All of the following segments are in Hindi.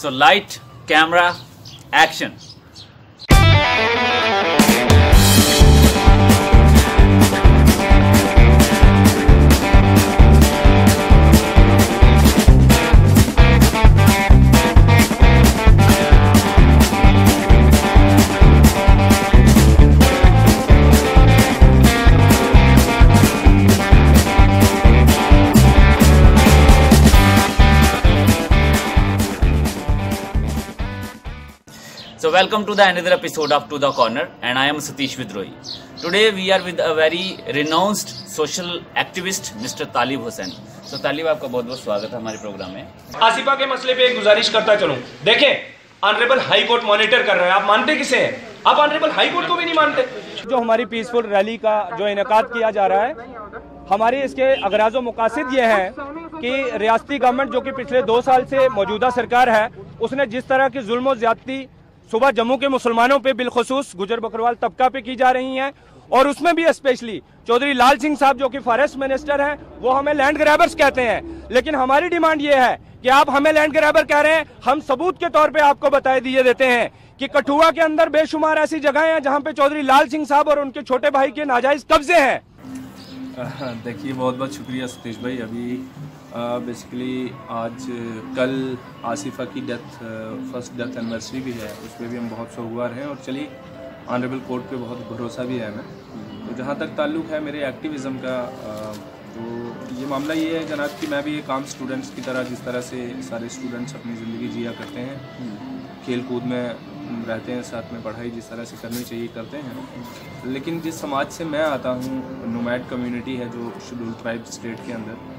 So, light, camera, action. So welcome to the another episode of To the Corner and I am Satish Vidrohi. Today we are with a very renounced social activist Mr. Talib Hussain. So तालिब आपका बहुत बहुत स्वागत है हमारे प्रोग्राम में आसिफा के मसले पे एक गुजारिश करता चलूँ देखें ऑनरेबल हाई कोर्ट मॉनिटर कर रहा है आप मानते किसे हैं आप ऑनरेबल हाई कोर्ट को भी नहीं मानते जो हमारी पीसफुल रैली का जो इनका किया जा रहा है हमारे इसके अगराज मकासद ये हैं कि रियासती गवर्नमेंट जो कि पिछले दो साल से मौजूदा सरकार है उसने जिस तरह की जुल्म ज्यादती सुबह जम्मू के मुसलमानों पे बिलखसूस गुजर बकरवाल तबका पे की जा रही हैं और उसमें भी स्पेशली चौधरी लाल सिंह साहब जो कि फॉरेस्ट मिनिस्टर हैं, वो हमें लैंड ग्रैबर्स कहते हैं। लेकिन हमारी डिमांड ये है कि आप हमें लैंड ग्रैबर कह रहे हैं, हम सबूत के तौर पे आपको बताए दिए देते हैं कि कठुआ के अंदर बेशुमार ऐसी जगह हैं जहाँ पे चौधरी लाल सिंह साहब और उनके छोटे भाई के नाजायज कब्जे हैं। देखिए बहुत बहुत शुक्रिया सतीश भाई। अभी बेसिकली आज, कल आसिफा की डेथ फ़र्स्ट डेथ एनिवर्सरी भी है। उस पर भी हम बहुत सोगवार हैं और चलिए ऑनरेबल कोर्ट पे बहुत भरोसा भी है हमें। तो जहाँ तक ताल्लुक है मेरे एक्टिविज़म का तो ये मामला ये है जनाब कि मैं भी एक आम स्टूडेंट्स की तरह, जिस तरह से सारे स्टूडेंट्स अपनी ज़िंदगी जिया करते हैं। खेल कूद में रहते हैं, साथ में पढ़ाई जिस तरह से करनी चाहिए करते हैं। लेकिन जिस समाज से मैं आता हूँ नोमैड कम्युनिटी है जो शेड्यूल ट्राइब स्टेट के अंदर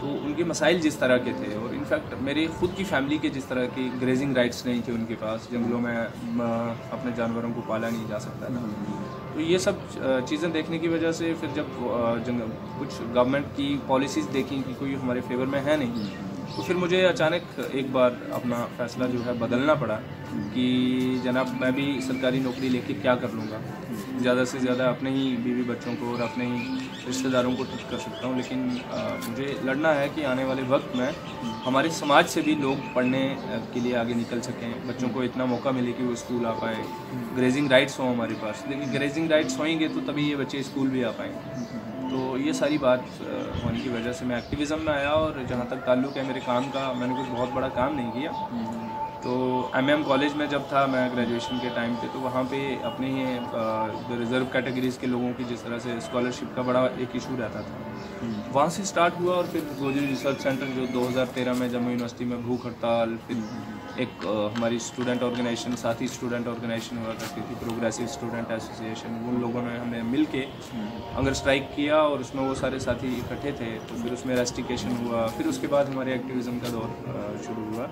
तो उनके मसाइल जिस तरह के थे और इनफैक्ट मेरे खुद की फैमिली के जिस तरह की ग्रेजिंग राइट्स नहीं थे उनके पास, जंगलों में अपने जानवरों को पाला नहीं जा सकता था। तो ये सब चीज़ें देखने की वजह से फिर जब कुछ गवर्नमेंट की पॉलिसीज़ देखी कि कोई हमारे फेवर में है नहीं तो फिर मुझे अचानक एक बार अपना फ़ैसला जो है बदलना पड़ा कि जनाब मैं भी सरकारी नौकरी लेके क्या कर लूँगा? ज़्यादा से ज़्यादा अपने ही बीवी बच्चों को और अपने ही रिश्तेदारों को ठीक कर सकता हूँ लेकिन आ, मुझे लड़ना है कि आने वाले वक्त में हमारे समाज से भी लोग पढ़ने के लिए आगे निकल सकें बच्चों को इतना मौका मिले कि वो स्कूल आ पाएँ। ग्रेजिंग राइट्स हों हमारे पास। लेकिन ग्रेजिंग राइट्स होंगे तो तभी ये बच्चे स्कूल भी आ पाएँ तो ये सारी बात होने की वजह से मैं एक्टिविज़म में आया और जहाँ तक ताल्लुक़ है मेरे काम का मैंने कुछ बहुत बड़ा काम नहीं किया। तो एमएम कॉलेज में जब था मैं ग्रेजुएशन के टाइम पे तो वहाँ पे अपने ही रिज़र्व कैटेगरीज़ के लोगों की जिस तरह से स्कॉलरशिप का बड़ा एक इशू रहता था। वहाँ से स्टार्ट हुआ और फिर गोजरी रिसर्च सेंटर जो 2013 में जम्मू यूनिवर्सिटी में भूख हड़ताल फिर एक हमारी स्टूडेंट ऑर्गेनाइजेशन साथी स्टूडेंट ऑर्गेनाइजेशन हुआ करती थी प्रोग्रेसिव स्टूडेंट एसोसिएशन उन लोगों ने हमें मिल के अगर स्ट्राइक किया और उसमें वो सारे साथी इकट्ठे थे तो फिर उसमें रेस्टिकेशन हुआ, फिर उसके बाद हमारे एक्टिविज़म का दौर शुरू हुआ।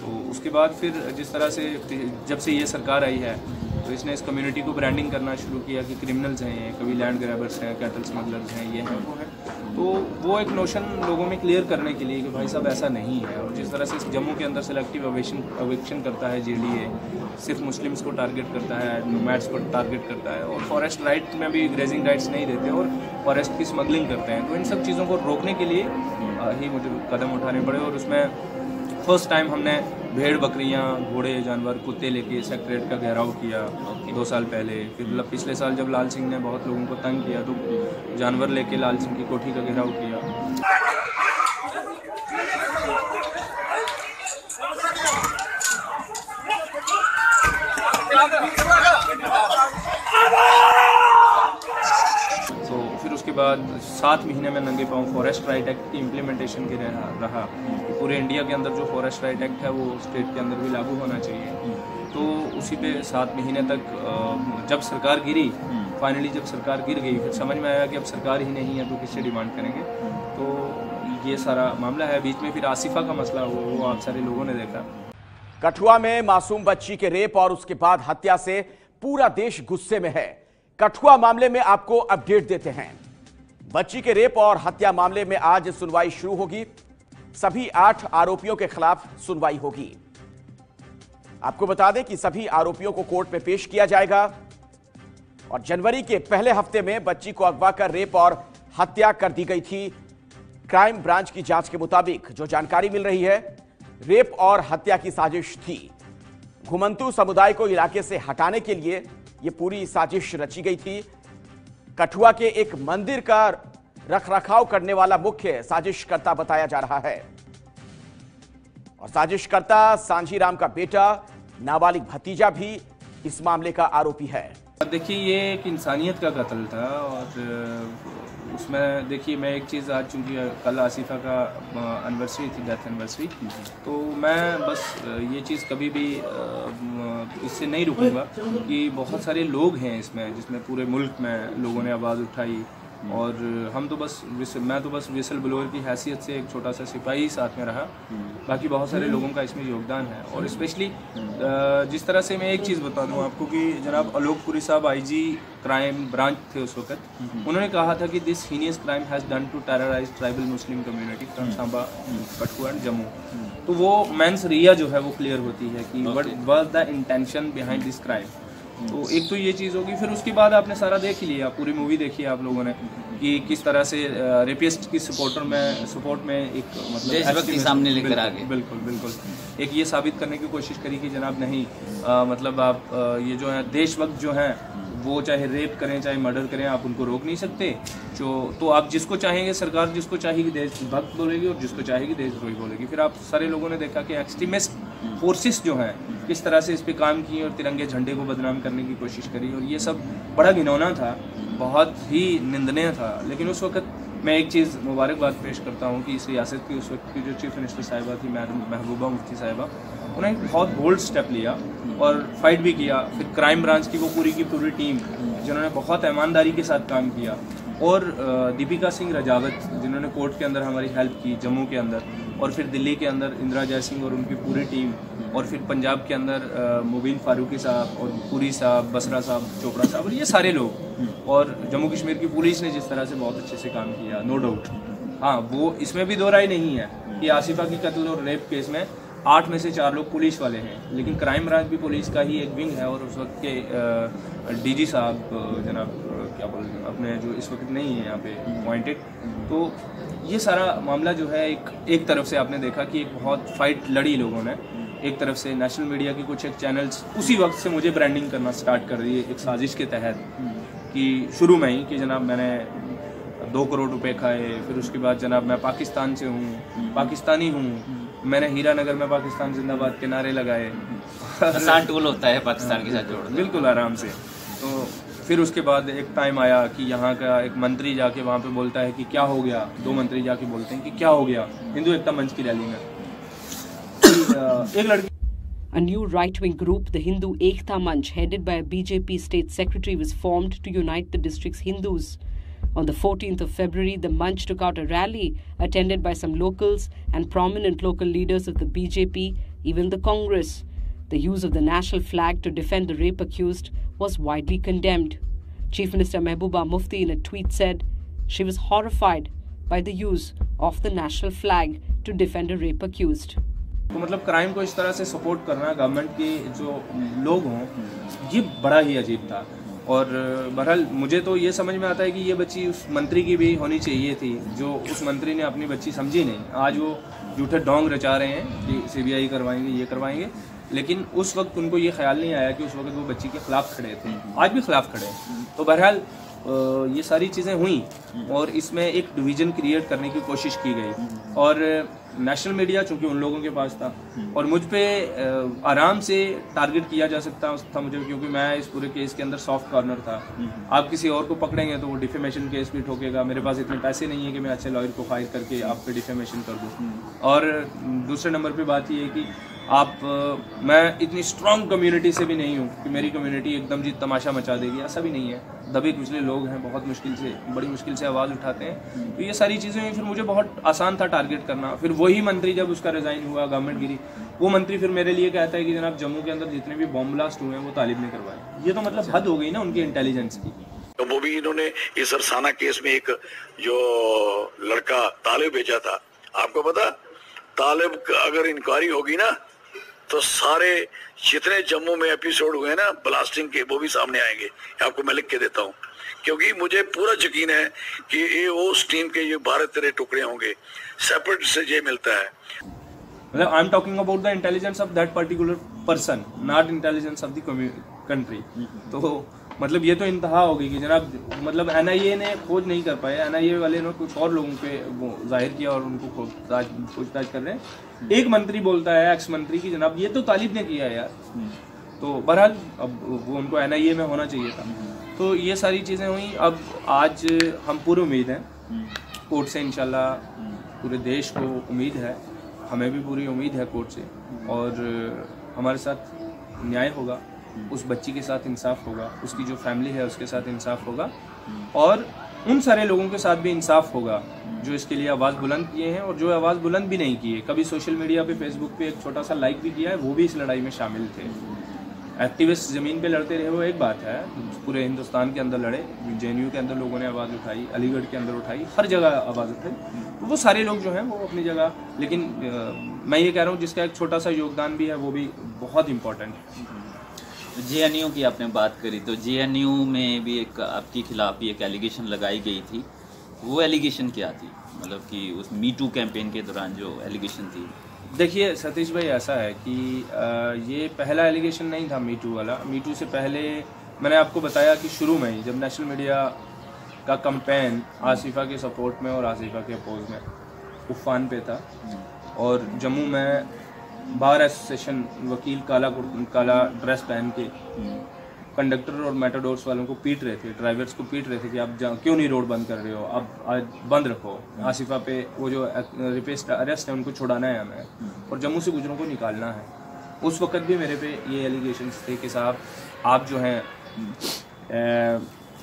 तो उसके बाद फिर जिस तरह से जब से ये सरकार आई है तो इसने इस कम्युनिटी को ब्रांडिंग करना शुरू किया कि क्रिमिनल्स हैं कभी लैंड ग्रैबर्स हैं कैटल स्मगलर्स हैं, ये हैं, वो हैं। तो वो एक नोशन लोगों में क्लियर करने के लिए कि भाई साहब ऐसा नहीं है। और जिस तरह से जम्मू के अंदर सेलेक्टिव अवेशन अवेक्शन करता है जे सिर्फ़ मुस्लिम्स को टारगेट करता है मैट्स को टारगेट करता है और फॉरेस्ट राइट में भी ग्रेजिंग राइट्स नहीं देते और फॉरेस्ट की स्मगलिंग करते हैं। तो इन सब चीज़ों को रोकने के लिए ही मुझे कदम उठाने पड़े और उसमें फ़र्स्ट टाइम हमने भेड़ बकरियाँ घोड़े जानवर कुत्ते लेके सेक्रेट का घेराव किया okay. दो साल पहले फिर मतलब पिछले साल जब लाल सिंह ने बहुत लोगों को तंग किया तो जानवर लेके लाल सिंह की कोठी का घेराव किया उसके बाद सात महीने में नंगे पाँव फॉरेस्ट राइट एक्ट की इम्प्लीमेंटेशन के रहा, रहा। पूरे इंडिया के अंदर जो फॉरेस्ट राइट एक्ट है वो स्टेट के अंदर भी लागू होना चाहिए। तो उसी पे सात महीने तक जब सरकार गिरी फाइनली जब सरकार गिर गई फिर समझ में आया कि अब सरकार ही नहीं है तो किससे डिमांड करेंगे? तो ये सारा मामला है। बीच में फिर आसिफा का मसला हुआ वो आप सारे लोगों ने देखा। कठुआ में मासूम बच्ची के रेप और उसके बाद हत्या से पूरा देश गुस्से में है। कठुआ मामले में आपको अपडेट देते हैं। बच्ची के रेप और हत्या मामले में आज सुनवाई शुरू होगी। सभी आठ आरोपियों के खिलाफ सुनवाई होगी। आपको बता दें कि सभी आरोपियों को कोर्ट में पेश किया जाएगा। और जनवरी के पहले हफ़्ते में बच्ची को अगवा कर रेप और हत्या कर दी गई थी। क्राइम ब्रांच की जाँच के मुताबिक जो जानकारी मिल रही है, रेप और हत्या की साजिश थी। घुमंतु समुदाय को इलाके से हटाने के लिए यह पूरी साजिश रची गई थी। कठुआ के एक मंदिर का रखरखाव करने वाला मुख्य साजिशकर्ता बताया जा रहा है। और साजिशकर्ता सांझी राम का बेटा, नाबालिग भतीजा भी इस मामले का आरोपी है। देखिए, ये एक इंसानियत का कत्ल था और उसमें देखिए, मैं एक चीज़ आज चूँकि कल आसिफा का एनिवर्सरी थी डेथ एनिवर्सरी तो मैं बस ये चीज़ कभी भी इससे नहीं रुकूँगा कि बहुत सारे लोग हैं इसमें, जिसमें पूरे मुल्क में लोगों ने आवाज़ उठाई। और हम तो बस मैं तो बस विसल ब्लोअर की हैसियत से एक छोटा सा सिपाही साथ में रहा। बाकी बहुत सारे लोगों का इसमें योगदान है। और स्पेशली जिस तरह से मैं एक चीज़ बता दूँ आपको कि जनाब अलोकपुरी साहब आईजी क्राइम ब्रांच थे उस वक्त। उन्होंने कहा था कि this heinous crime has done to terrorise tribal Muslim community from Samba Kathua and Jammu तो वो मैंस रिया जो है वो क्लियर होती है कि what was the intention behind this crime तो एक तो ये चीज़ होगी फिर उसके बाद आपने सारा देख लिया पूरी मूवी देखी है आप लोगों ने कि किस तरह से रेपिस्ट की सपोर्टर में सपोर्ट में एक मतलब सामने लेकर आ गए बिल्कुल बिल्कुल। एक ये साबित करने की कोशिश करी कि जनाब नहीं आ, मतलब आप आ, ये जो है देशभक्त जो हैं वो चाहे रेप करें, चाहे मर्डर करें, आप उनको रोक नहीं सकते। जो तो आप जिसको चाहेंगे, सरकार जिसको चाहेगी देशभक्त बोलेगी और जिसको चाहेगी देशद्रोही बोलेगी। फिर आप सारे लोगों ने देखा कि एक्सट्रीमिस्ट फोर्सेस जो हैं, किस तरह से इस पर काम किए और तिरंगे झंडे को बदनाम करने की कोशिश करी। और ये सब बड़ा घिनौना था, बहुत ही निंदनीय था। लेकिन उस वक्त मैं एक चीज़ मुबारकबाद पेश करता हूँ कि इस रियासत की, उस वक्त की जो चीफ मिनिस्टर साहिबा थी मैडम महबूबा मुफ्ती साहिबा, उन्होंने एक बहुत बोल्ड स्टेप लिया और फाइट भी किया। फिर क्राइम ब्रांच की वो पूरी की पूरी टीम जिन्होंने बहुत ईमानदारी के साथ काम किया। और दीपिका सिंह रजावत, जिन्होंने कोर्ट के अंदर हमारी हेल्प की, जम्मू के अंदर, और फिर दिल्ली के अंदर इंदिरा जयसिंह और उनकी पूरी टीम, और फिर पंजाब के अंदर मुबीन फारूकी साहब और पुरी साहब, बसरा साहब, चोपड़ा साहब और ये सारे लोग। और जम्मू कश्मीर की पुलिस ने जिस तरह से बहुत अच्छे से काम किया नो डाउट हाँ वो इसमें भी दो राय नहीं है कि आसिफा की कत्ल और रेप केस में आठ में से चार लोग पुलिस वाले हैं, लेकिन क्राइम ब्रांच भी पुलिस का ही एक विंग है और उस वक्त के डीजी साहब जनाब क्या बोल, अपने जो इस वक्त नहीं है यहाँ पे अपॉइंटेड तो ये सारा मामला जो है एक एक तरफ़ से आपने देखा कि एक बहुत फाइट लड़ी लोगों ने। एक तरफ़ से नेशनल मीडिया के कुछ एक चैनल्स उसी वक्त से मुझे ब्रांडिंग करना स्टार्ट कर दिए एक साजिश के तहत कि शुरू में ही कि जनाब मैंने दो करोड़ रुपए खाए, फिर उसके बाद जनाब मैं पाकिस्तान से हूँ, पाकिस्तानी हूँ मैंने हीरा नगर में पाकिस्तान जिंदाबाद के नारे लगाए। आसान टूल होता है पाकिस्तान के साथ जोड़ बिल्कुल आराम से। तो फिर उसके बाद एक टाइम आया कि यहाँ का एक मंत्री जाके वहाँ पे बोलता है कि क्या हो गया? दो मंत्री जाके बोलते हैं कि क्या हो गया? हिंदू एकता मंच की रैली में। एक लड़की A new right-wing group, the Hindu Ekta Manch, headed by a BJP state secretary, was formed to unite the district's Hindus. On the 14th of February, the Munch took out a rally attended by some locals and prominent local leaders of the BJP, even the Congress. The use of the national flag to defend the rape accused was widely condemned. Chief Minister Mehbooba Mufti in a tweet said she was horrified by the use of the national flag to defend a rape accused. तो मतलब क्राइम को इस तरह से सपोर्ट करना गवर्नमेंट के जो लोग हों ये बड़ा ही अजीब था और बहरहाल मुझे तो ये समझ में आता है कि ये बच्ची उस मंत्री की भी होनी चाहिए थी, जो उस मंत्री ने अपनी बच्ची समझी नहीं। आज वो झूठे डोंग रचा रहे हैं कि सीबीआई करवाएँगे, ये करवाएँगे, लेकिन उस वक्त उनको ये ख्याल नहीं आया कि उस वक्त वो बच्ची के खिलाफ खड़े थे। आज भी खिलाफ खड़े हैं। तो बहरहाल ये सारी चीज़ें हुई और इसमें एक डिवीज़न क्रिएट करने की कोशिश की गई। और नेशनल मीडिया चूँकि उन लोगों के पास था और मुझ पर आराम से टारगेट किया जा सकता था मुझे क्योंकि मैं इस पूरे केस के अंदर सॉफ्ट कॉर्नर था। आप किसी और को पकड़ेंगे तो वो डिफेमेशन केस भी ठोकेगा। मेरे पास इतने पैसे नहीं है कि मैं अच्छे लॉयर को फायर करके आप पे डिफेमेशन कर दूँ। और दूसरे नंबर पर बात यह है कि आप मैं इतनी स्ट्रांग कम्युनिटी से भी नहीं हूँ कि मेरी कम्युनिटी एकदम जी तमाशा मचा देगी ऐसा भी नहीं है। दबे कुचले लोग हैं बहुत मुश्किल से बड़ी मुश्किल से आवाज़ उठाते हैं। तो ये सारी चीज़ें फिर मुझे बहुत आसान था टारगेट करना। फिर वही मंत्री जब उसका रिज़ाइन हुआ गवर्नमेंट गिरी वो मंत्री फिर मेरे लिए कहता है कि जनाब जम्मू के अंदर जितने भी बॉम्ब ब्लास्ट हुए हैं वो तालिब ने करवाए। ये तो मतलब हद हो गई ना उनकी इंटेलिजेंस की। तो वो भी इन्होंने इस अरसाना केस में एक जो लड़का तालिब भेजा था। आपको पता? तालिब अगर इंक्वायरी होगी ना तो सारे जितने जम्मू में एपिसोड हुए ना ब्लास्टिंग के वो भी सामने आएँगे। आपको मैं लिख के देता हूँ। क्योंकि मुझे पूरा यकीन है कि ये उस टीम के ये बारह तेरह टुकड़े होंगे। सेपरेट से ये मिलता है। मतलब I am talking about the intelligence of that particular person not intelligence of the country तो मतलब ये तो इंतहा होगी कि जनाब मतलब एनआईए ने खोज नहीं कर पाए एनआईए वाले ने कुछ और लोगों पे वो ज़ाहिर किया और उनको पूछताछ कर रहे हैं। एक मंत्री बोलता है एक्स मंत्री की, जनाब, ये तो तालिब ने किया है यार। तो बहरहाल, अब वो उनको एनआईए में होना चाहिए था। तो ये सारी चीज़ें हुई। अब आज हम पूरी उम्मीद हैं। कोर्ट से इंशाल्लाह पूरे देश को उम्मीद है। हमें भी पूरी उम्मीद है कोर्ट से। और हमारे साथ न्याय होगा। उस बच्ची के साथ इंसाफ होगा, उसकी जो फैमिली है उसके साथ इंसाफ होगा और उन सारे लोगों के साथ भी इंसाफ होगा, जो इसके लिए आवाज़ बुलंद किए हैं और जो आवाज़ बुलंद भी नहीं किए। कभी सोशल मीडिया पे फेसबुक पे एक छोटा सा लाइक भी किया है, वो भी इस लड़ाई में शामिल थे। एक्टिविस्ट ज़मीन पे लड़ते रहे, वो एक बात है, पूरे हिंदुस्तान के अंदर लड़े जे के अंदर लोगों ने आवाज़ उठाई, अलीगढ़ के अंदर उठाई, हर जगह आवाज़ उठाई। वो सारे लोग जो हैं, वो अपनी जगह, लेकिन मैं ये कह रहा हूँ, जिसका एक छोटा सा योगदान भी है, वो भी बहुत इम्पोर्टेंट है। जे की आपने बात करी तो जे में भी एक आपके खिलाफ भी एक एलिगेशन लगाई गई थी। वो एलिगेशन क्या थी? मतलब कि उस मी टू कैंपेन के दौरान जो एलिगेशन थी। देखिए सतीश भाई ऐसा है कि ये पहला एलिगेशन नहीं था मीटू वाला। मीटू से पहले मैंने आपको बताया कि शुरू में ही जब नेशनल मीडिया का कंपेन आसिफा के सपोर्ट में और आसिफा के अपोज में उफान पे था। और जम्मू में बार एसोसिएशन वकील काला काला ड्रेस पहन के कंडक्टर और मेटाडोर्स वालों को पीट रहे थे ड्राइवर्स को पीट रहे थे कि आप क्यों नहीं रोड बंद कर रहे हो? अब आज बंद रखो। आसिफा पे वो जो रिपेस्ट अरेस्ट है उनको छुड़ाना है हमें। और जम्मू से गुजरों को निकालना है। उस वक्त भी मेरे पे ये एलिगेशन थे कि साहब आप जो हैं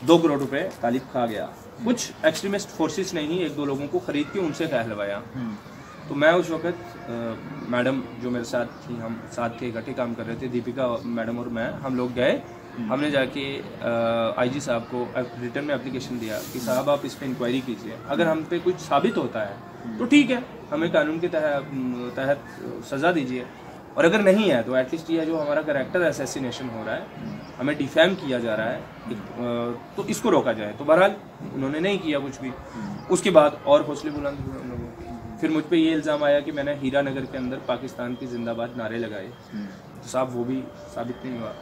दो करोड़ रुपए तालिब खा गया। कुछ एक्सट्रीमिस्ट फोर्सेस ने ही एक दो लोगों को खरीद के उनसे कहलवाया तो मैं उस वक्त मैडम जो मेरे साथ थी हम साथ थे इकट्ठे काम कर रहे थे दीपिका मैडम और मैं हम लोग गए। हमने जाके आईजी साहब को रिटर्न में एप्लीकेशन दिया कि साहब आप इस पर इंक्वायरी कीजिए। अगर हम पे कुछ साबित होता है तो ठीक है हमें कानून के तहत तहत सज़ा दीजिए। और अगर नहीं है तो एटलीस्ट ये जो हमारा करेक्टर असैसिनेशन हो रहा है हमें डिफेम किया जा रहा है तो इसको रोका जाए। तो बहरहाल उन्होंने नहीं किया कुछ भी। उसके बाद और हौसले बुलंद हुए उन लोगों फिर मुझ पर ये इल्ज़ाम आया कि मैंने हीरा नगर के अंदर पाकिस्तान की जिंदाबाद नारे लगाए। तो साहब वो भी साबित नहीं हुआ।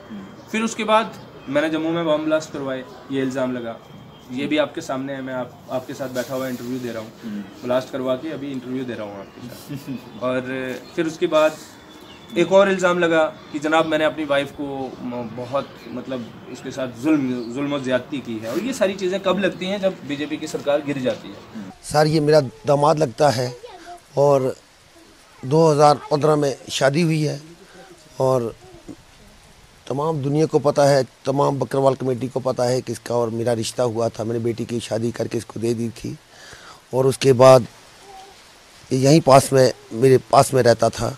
फिर उसके बाद मैंने जम्मू में बम ब्लास्ट करवाए ये इल्ज़ाम लगा। ये भी आपके सामने है मैं आप आपके साथ बैठा हुआ इंटरव्यू दे रहा हूँ। ब्लास्ट करवा के अभी इंटरव्यू दे रहा हूँ आपके साथ। और फिर उसके बाद एक और इल्ज़ाम लगा कि जनाब मैंने अपनी वाइफ को बहुत मतलब उसके साथ जुल्म जुल्म ज़्यादती की है। और ये सारी चीज़ें कब लगती हैं? जब बीजेपी की सरकार गिर जाती है। सर ये मेरा दामाद लगता है। और 2015 में शादी हुई है और तमाम दुनिया को पता है तमाम बकरवाल कमेटी को पता है कि इसका और मेरा रिश्ता हुआ था। मैंने बेटी की शादी करके इसको दे दी थी और उसके बाद यहीं पास में मेरे पास में रहता था।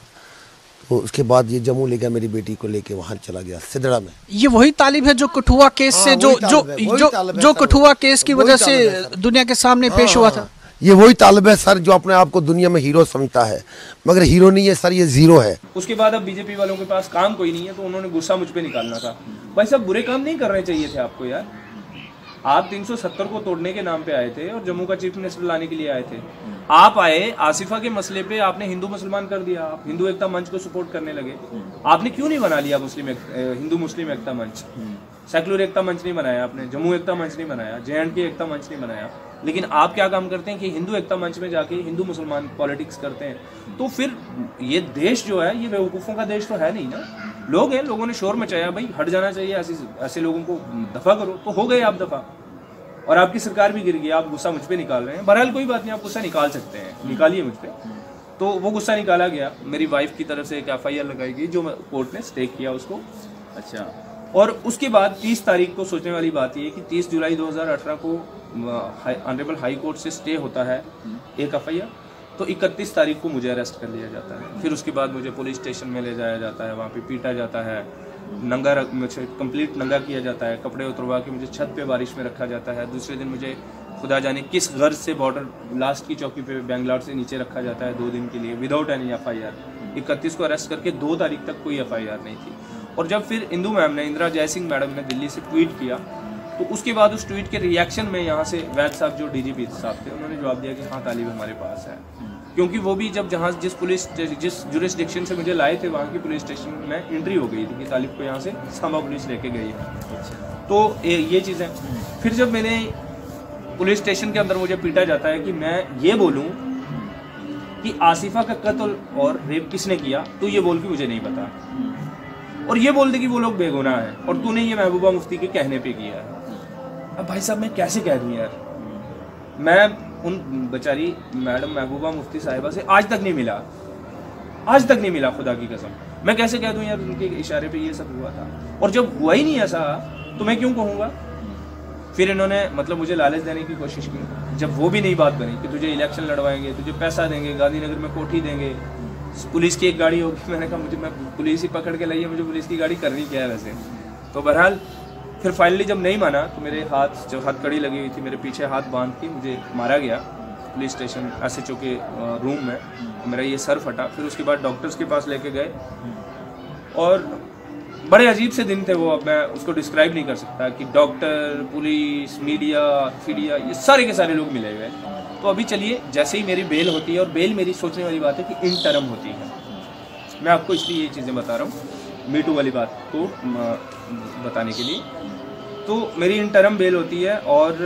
तो उसके बाद ये जम्मू ले गया मेरी बेटी को लेके वहाँ चला गया सिदड़ा में। ये वही तालिब है जो कठुआ केस से हाँ, जो जो जो जो कठुआ केस की वजह से दुनिया के सामने पेश हुआ था। ये वही तालब है सर जो अपने आप को दुनिया में हीरो समझता है। मगर हीरो नहीं है सर ये ज़ीरो है। उसके बाद अब बीजेपी वालों के पास काम कोई नहीं है तो उन्होंने गुस्सा मुझ पर निकालना था। भाई सब बुरे काम नहीं करने चाहिए थे आपको यार। आप 370 को तोड़ने के नाम पे आए थे और जम्मू का चीफ मिनिस्टर लाने के लिए आए थे। आप आए आसिफा के मसले पे आपने हिंदू मुसलमान कर दिया। आप हिंदू एकता मंच को सपोर्ट करने लगे। आपने क्यों नहीं बना लिया मुस्लिम हिंदू मुस्लिम एकता मंच? सेकुलर एकता मंच नहीं बनाया आपने जम्मू एकता मंच नहीं बनाया जे एंड के एकता मंच नहीं बनाया। लेकिन आप क्या काम करते हैं कि हिंदू एकता मंच में जाके हिंदू मुसलमान पॉलिटिक्स करते हैं? तो फिर ये देश जो है, ये बेवकूफ़ों का देश तो है नहीं ना? लोग हैं, लोगों ने शोर मचाया, भाई, हट जाना चाहिए, ऐसे ऐसे लोगों को दफ़ा करो। तो हो गए आप दफ़ा। और आपकी सरकार भी गिर गई, आप गुस्सा मुझ पर निकाल रहे हैं। बहरहाल कोई बात नहीं, आप गुस्सा निकाल सकते हैं। निकालिए मुझ पर तो वो गुस्सा निकाला गया। मेरी वाइफ की तरफ़ से एक एफआईआर लगाई गई, जो कोर्ट ने स्टे किया उसको। अच्छा। और उसके बाद 30 तारीख को सोचने वाली बात ये कि 30 जुलाई 2018 को ऑनरेबल हाई कोर्ट से स्टे होता है एक एफआईआर। तो 31 तारीख को मुझे अरेस्ट कर लिया जाता है। फिर उसके बाद मुझे पुलिस स्टेशन में ले जाया जाता है, वहाँ पे पीटा जाता है, नंगा मुझे कंप्लीट नंगा किया जाता है, कपड़े उतरवा के मुझे छत पे बारिश में रखा जाता है। दूसरे दिन मुझे खुदा जाने किस गर्ज से बॉर्डर लास्ट की चौकी पे बेंगलोर से नीचे रखा जाता है दो दिन के लिए without any F I R इकतीस को अरेस्ट करके दो तारीख तक कोई एफ़ आई आर नहीं थी। और जब फिर इंदू मैम ने, इंदिरा जयसिंह मैडम ने दिल्ली से ट्वीट किया तो उसके बाद उस ट्वीट के रिएक्शन में यहाँ से वैद साहब जो डीजीपी साहब थे, उन्होंने जवाब दिया कि हाँ तालिब हमारे पास है। क्योंकि वो भी जब जहाँ जिस पुलिस जिस जुरिस्डिक्शन से मुझे लाए थे, वहाँ की पुलिस स्टेशन में एंट्री हो गई थी कि तालिब को यहाँ से सांबा पुलिस लेके गई है। तो ये चीज़ें। फिर जब मैंने पुलिस स्टेशन के अंदर मुझे पीटा जाता है कि मैं ये बोलूँ कि आसिफा का कत्ल और रेप किसने किया तो ये बोल के मुझे नहीं पता। और ये बोल दे कि वो लोग बेगुनाह हैं, और तूने ये महबूबा मुफ्ती के कहने पे किया है। अब भाई साहब, मैं कैसे कह दूँ यार? मैं उन बेचारी मैडम महबूबा मुफ्ती साहिबा से आज तक नहीं मिला। आज तक नहीं मिला, खुदा की कसम। मैं कैसे कह दूँ यार, उनके इशारे पे ये सब हुआ था? और जब हुआ ही नहीं ऐसा तो मैं क्यों कहूँगा? फिर इन्होंने मतलब मुझे लालच देने की कोशिश की। जब वो भी नहीं बात बनी कि तुझे इलेक्शन लड़वाएँगे, तुझे पैसा देंगे, गांधीनगर में कोठी देंगे पुलिस की एक गाड़ी होगी। मैंने कहा, मुझे, मैं पुलिस ही पकड़ के लाइए मुझे पुलिस की गाड़ी करनी क्या है वैसे? तो बहरहाल, फिर फाइनली जब नहीं माना तो मेरे हाथ, जो हथकड़ी लगी हुई थी, मेरे पीछे हाथ बाँध के मुझे मारा गया पुलिस स्टेशन एस एच के रूम में। मेरा ये सर फटा। फिर उसके बाद डॉक्टर्स के पास लेके गए। और बड़े अजीब से दिन थे वो। अब मैं उसको डिस्क्राइब नहीं कर सकता कि डॉक्टर पुलिस मीडिया फीडिया, ये सारे के सारे लोग मिले हुए तो अभी चलिए, जैसे ही मेरी बेल होती है और बेल मेरी सोचने वाली बात है कि इन टर्म होती है। मैं आपको इसलिए ये चीज़ें बता रहा हूँ मीटू वाली बात को बताने के लिए। तो मेरी इन टर्म बेल होती है और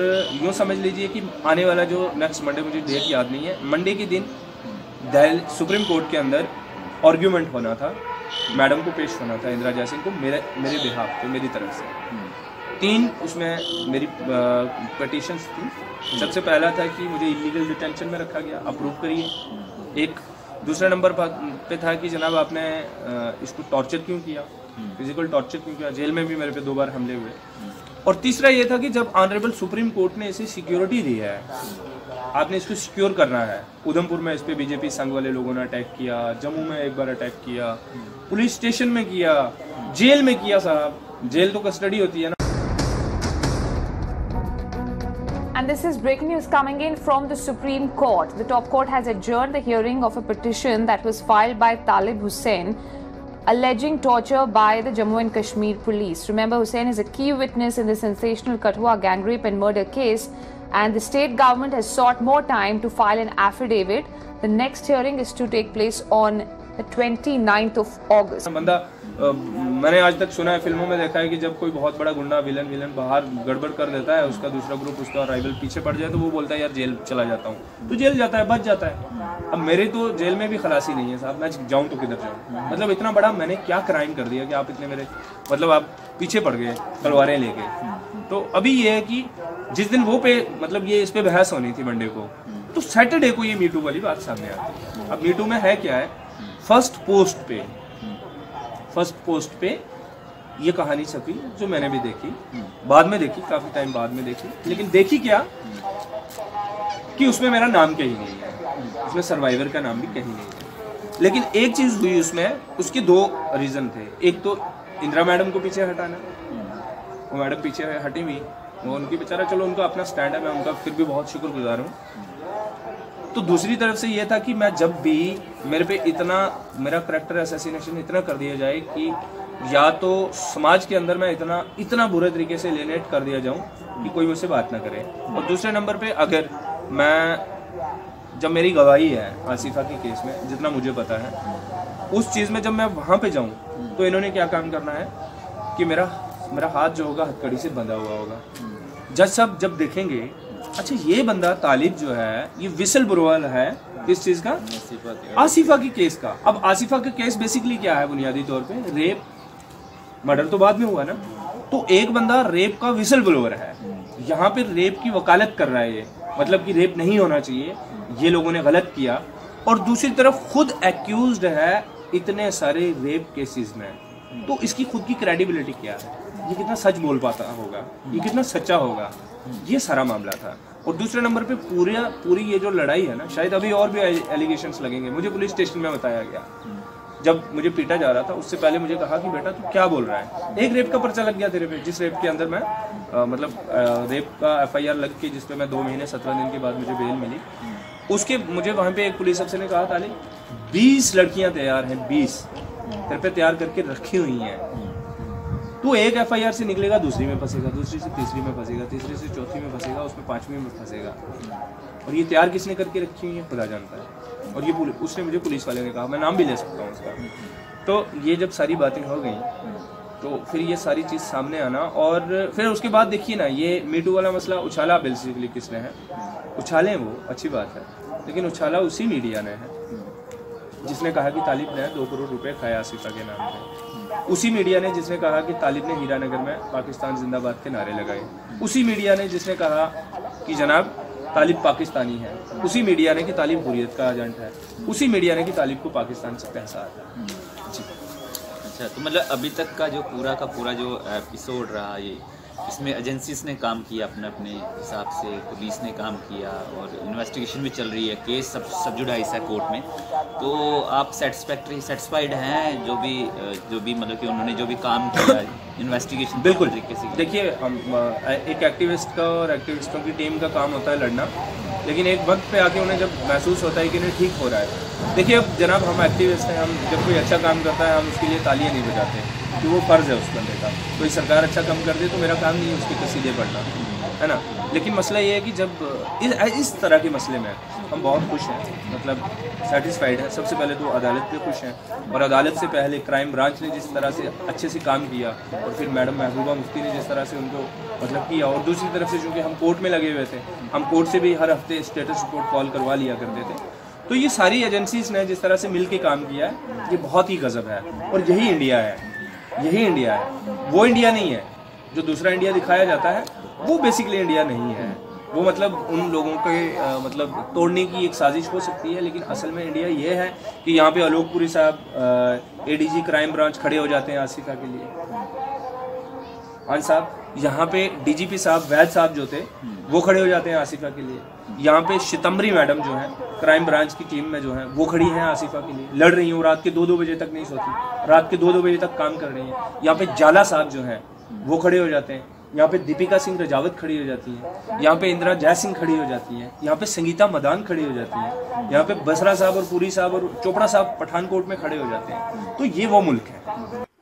यूँ समझ लीजिए कि आने वाला जो नेक्स्ट मंडे मुझे डेट याद नहीं है। मंडे के दिन दिल्ली सुप्रीम कोर्ट के अंदर आर्ग्यूमेंट होना था, मैडम को पेश होना था, इंदिरा जयसिंह को, मेरे मेरे बिहाफ पे, मेरी तरफ़ से। तीन उसमें मेरी पटिशन थी। सबसे पहला था कि मुझे इलीगल डिटेंशन में रखा गया अप्रूव करिए। एक, दूसरा नंबर पे था कि जनाब आपने इसको टॉर्चर क्यों किया? फ़िज़िकल टॉर्चर क्यों किया? जेल में भी मेरे पे दो बार हमले हुए। और तीसरा ये था कि जब ऑनरेबल सुप्रीम कोर्ट ने इसे सिक्योरिटी दी है, आपने इसको सिक्योर करना है। उधमपुर में इस पर बीजेपी संघ वाले लोगों ने अटैक किया, जम्मू में एक बार अटैक किया, पुलिस स्टेशन में किया, जेल में किया साहब। जेल तो कस्टडी होती है ना। And this is breaking news coming in from the Supreme Court. The top court has adjourned the hearing of a petition that was filed by Talib Hussain alleging torture by the Jammu and Kashmir police. Remember, Hussain is a key witness in the sensational Kathua gang rape and murder case, and the state government has sought more time to file an affidavit. The next hearing is to take place on 29th of August. बंदा मैंने आज तक सुना है, फ़िल्मों में देखा है कि जब कोई बहुत बड़ा गुंडा विलन विलन बाहर गड़बड़ कर देता है, उसका दूसरा ग्रुप उसका राइवल पीछे पड़ जाए तो वो बोलता है, यार, जेल चला जाता हूँ। तो जेल जाता है, बच जाता है। अब मेरे तो जेल में भी खलासी नहीं है, साहब, मैं जाऊँ तो किधर जाऊँ? मतलब इतना बड़ा मैंने क्या क्राइम कर दिया कि आप इतने मेरे मतलब आप पीछे पड़ गए, तलवारें लेके। तो अभी ये है कि जिस दिन वो पे मतलब ये इस पे बहस होनी थी मंडे को तो सैटरडे को ये मीटू वाली बात सामने आती है। अब मीटू में है क्या है? फ़र्स्ट पोस्ट पे, फ़र्स्ट पोस्ट पे ये कहानी छपी, जो मैंने भी देखी। बाद में देखी, काफ़ी टाइम बाद में देखी। लेकिन देखी क्या? कि उसमें मेरा नाम कहीं नहीं है। उसमें सर्वाइवर का नाम भी कहीं नहीं है। लेकिन एक चीज़ हुई उसमें, उसके दो रीजन थे। एक तो इंदिरा मैडम को पीछे हटाना। वो मैडम पीछे हटी हुई। वो उनकी बेचारा, चलो, उनका अपना स्टैंड है मैं उनका फिर भी बहुत शुक्रगुजार हूँ। तो दूसरी तरफ़ से ये था कि मैं जब भी मेरे पे इतना, मेरा करेक्टर असैसिनेशन इतना कर दिया जाए कि या तो समाज के अंदर मैं इतना इतना बुरे तरीके से लेनेट कर दिया जाऊँ कि कोई मुझसे बात ना करे। और दूसरे नंबर पे अगर मैं, जब मेरी गवाही है आसिफा के केस में, जितना मुझे पता है, उस चीज़ में जब मैं वहाँ पे जाऊँ तो इन्होंने क्या काम करना है कि मेरा मेरा हाथ जो होगा, हथकड़ी से बंधा हुआ होगा। जज साहब जब देखेंगे अच्छा ये बंदा तालिब जो है, ये विसल बुरवाल है, किस चीज़ का? आसिफा की केस का। अब आसिफा का केस बेसिकली क्या है बुनियादी तौर पे? रेप मर्डर तो बाद में हुआ ना? तो एक बंदा रेप का विसल ब्लोअर है। यहाँ पे रेप की वकालत कर रहा है ये। मतलब कि रेप नहीं होना चाहिए। ये लोगों ने गलत किया। और दूसरी तरफ़ खुद एक्यूज है इतने सारे रेप केसेस में। तो इसकी खुद की क्रेडिबिलिटी क्या है? ये कितना सच बोल पाता होगा? ये कितना सच्चा होगा? ये सारा मामला था। और दूसरे नंबर पे पूरे पूरी ये जो लड़ाई है ना शायद अभी और भी एलिगेशन लगेंगे। मुझे पुलिस स्टेशन में बताया गया। जब मुझे पीटा जा रहा था उससे पहले मुझे कहा कि बेटा तू क्या बोल रहा है? एक रेप का पर्चा लग गया तेरे पे जिस रेप के अंदर मैं आ, मतलब आ, रेप का एफआईआर लग के जिसपे मैं दो महीने सत्रह दिन के बाद मुझे बेल मिली। उसके मुझे वहाँ पे एक पुलिस अफसर ने कहा ताली बीस लड़कियाँ तैयार हैं बीस। तेरे पे तैयार करके रखी हुई हैं। तो एक एफआईआर से निकलेगा, दूसरी में फंसेगा, दूसरी से तीसरी में फंसेगा, तीसरी से चौथी में फंसेगा, उसमें पांचवी में फंसेगा। और ये तैयार किसने करके रखी हुई है? खुदा जानता है। और ये उसने मुझे पुलिस वाले ने कहा, मैं नाम भी ले सकता हूँ उसका। तो ये जब सारी बातें हो गई तो फिर ये सारी चीज़ सामने आना और फिर उसके बाद देखिए ना, ये मीटू वाला मसला उछाला बेसिकली किसने है? उछालें वो, अच्छी बात है। लेकिन उछाला उसी मीडिया ने है। जिसने कहा कि तालिब ने दो करोड़ रुपए खाया आसिफा के नाम पे। उसी मीडिया ने जिसने कहा कि तालिब ने हीरानगर में पाकिस्तान जिंदाबाद के नारे लगाए। उसी मीडिया ने जिसने कहा कि जनाब, तालिब पाकिस्तानी है। उसी मीडिया ने कि तालिब हुरियत का एजेंट है। उसी मीडिया ने कि तालिब को पाकिस्तान से पैसा आता है। जी। अच्छा तो मतलब अभी तक का जो पूरा का पूरा जो एपिसोड रहा ये इसमें एजेंसीज ने काम किया अपने अपने हिसाब से पुलिस ने काम किया और इन्वेस्टिगेशन भी चल रही है केस सब सब सब्जुडाइज है कोर्ट में। तो आप सेटिस्फैक्ट्री सेटिस्फाइड हैं जो भी जो भी मतलब कि उन्होंने जो भी काम किया इन्वेस्टिगेशन बिल्कुल। तरीके से? देखिए हम एक एक्टिविस्ट का और एक्टिविस्टों की टीम का काम होता है लड़ना लेकिन एक वक्त पे आके उन्हें जब महसूस होता है कि नहीं ठीक हो रहा है। देखिए अब जनाब हम एक्टिविस्ट हैं हम जब कोई अच्छा काम करता है हम उसके लिए तालियाँ नहीं बजाते। कि वो फ़र्ज़ है उस बंदे का। कोई सरकार अच्छा काम कर दे तो मेरा काम नहीं है उसके कसीदे पढ़ना है ना? लेकिन मसला ये है कि जब इस, इस तरह के मसले में हम बहुत खुश हैं मतलब सेटिस्फाइड हैं। सबसे पहले तो अदालत पे खुश हैं और अदालत से पहले क्राइम ब्रांच ने जिस तरह से अच्छे से काम किया और फिर मैडम महबूबा मुफ्ती ने जिस तरह से उनको मतलब किया और दूसरी तरफ़ से चूँकि हम कोर्ट में लगे हुए थे हम कोर्ट से भी हर हफ़्ते स्टेटस रिपोर्ट कॉल करवा लिया करते थे। तो ये सारी एजेंसीज ने जिस तरह से मिल के काम किया है ये बहुत ही गजब है और यही इंडिया है। यही इंडिया है। वो इंडिया नहीं है जो दूसरा इंडिया दिखाया जाता है वो बेसिकली इंडिया नहीं है। वो मतलब उन लोगों के मतलब तोड़ने की एक साजिश हो सकती है लेकिन असल में इंडिया ये है कि यहाँ पे आलोकपुरी साहब एडीजी क्राइम ब्रांच खड़े हो जाते हैं आसिफा के लिए। हाँ साहब यहाँ पे डीजीपी साहब वैद साहब जो थे वो खड़े हो जाते हैं आसिफा के लिए। यहाँ पे सितम्बरी मैडम जो है क्राइम ब्रांच की टीम में जो है वो खड़ी हैं आसिफा के लिए। लड़ रही हूँ रात के दो दो बजे तक नहीं सोती। रात के दो दो बजे तक काम कर रही हैं। यहाँ पे जाला साहब जो हैं वो खड़े हो जाते हैं। यहाँ पे दीपिका सिंह रजावत खड़ी हो जाती है। यहाँ पे इंदिरा जय सिंह खड़ी हो जाती है। यहाँ पे संगीता मदान खड़ी हो जाती है। यहाँ पे बसरा साहब और पुरी साहब और चोपड़ा साहब पठानकोट में खड़े हो जाते हैं। तो ये वो मुल्क है।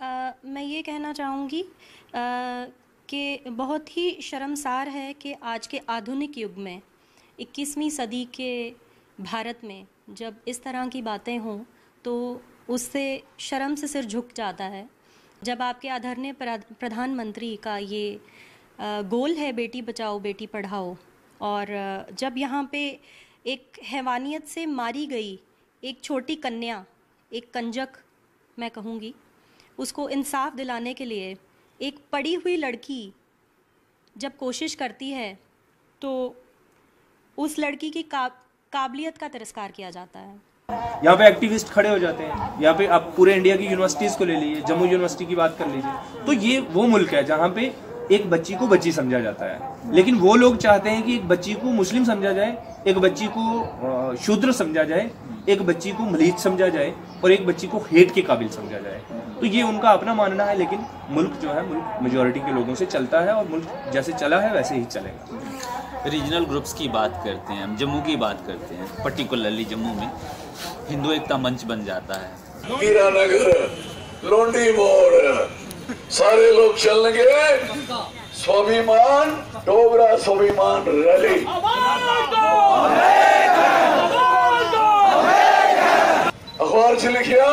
अ, मैं ये कहना चाहूँगी कि बहुत ही शर्मसार है कि आज के आधुनिक युग में 21वीं सदी के भारत में जब इस तरह की बातें हों तो उससे शर्म से सिर झुक जाता है। जब आपके आदरणीय प्रधानमंत्री का ये गोल है, बेटी बचाओ, बेटी पढ़ाओ, और जब यहाँ पे एक हैवानियत से मारी गई एक छोटी कन्या, एक कंजक, मैं कहूँगी, उसको इंसाफ दिलाने के लिए एक पड़ी हुई लड़की जब कोशिश करती है तो उस लड़की की का, काबिलियत का तिरस्कार किया जाता है। यहाँ पे एक्टिविस्ट खड़े हो जाते हैं। यहाँ पे आप पूरे इंडिया की यूनिवर्सिटीज को ले लीजिए जम्मू यूनिवर्सिटी की बात कर लीजिए। तो ये वो मुल्क है जहाँ पे एक बच्ची को बच्ची समझा जाता है। लेकिन वो लोग चाहते हैं कि एक बच्ची को मुस्लिम समझा जाए एक बच्ची को शूद्र समझा जाए एक बच्ची को मलीज समझा जाए और एक बच्ची को हेट के काबिल समझा जाए। तो ये उनका अपना मानना है लेकिन मुल्क जो है मुल्क मेजोरिटी के लोगों से चलता है और मुल्क जैसे चला है वैसे ही चलेगा। रीजनल ग्रुप्स की बात करते हैं हम जम्मू की बात करते हैं पर्टिकुलरली जम्मू में। हिंदू एकता मंच बन जाता है। मोड़ सारे लोग चलेंगे स्वाभिमान डोगरा स्वाभिमान रैली। अखबार से लिखिया,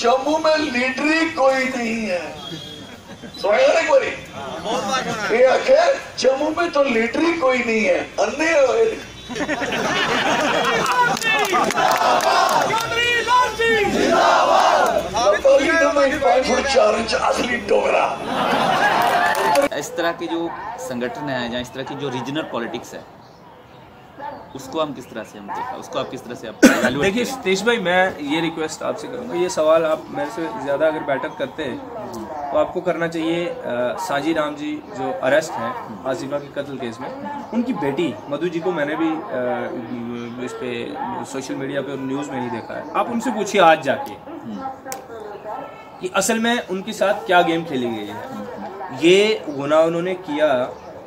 जम्मू में लीडरी कोई नहीं है। ये आखे जम्मू में तो लीडरी कोई नहीं है। अन्य होए इस तरह के जो संगठन है या इस तरह की जो रीजनल पॉलिटिक्स है उसको हम किस तरह से हम देखा? उसको आप किस तरह से आप देखिए सतीश भाई मैं ये रिक्वेस्ट आपसे करूँगा। ये सवाल आप मेरे से ज़्यादा अगर बैठक करते हैं तो आपको करना चाहिए साजी राम जी जो अरेस्ट हैं आसिफा के कत्ल केस में उनकी बेटी मधु जी को मैंने भी अ, इस पे सोशल मीडिया पर न्यूज़ में ही देखा है। आप उनसे पूछिए आज जाके। कि असल में उनके साथ क्या गेम खेली गई है। ये गुना उन्होंने किया,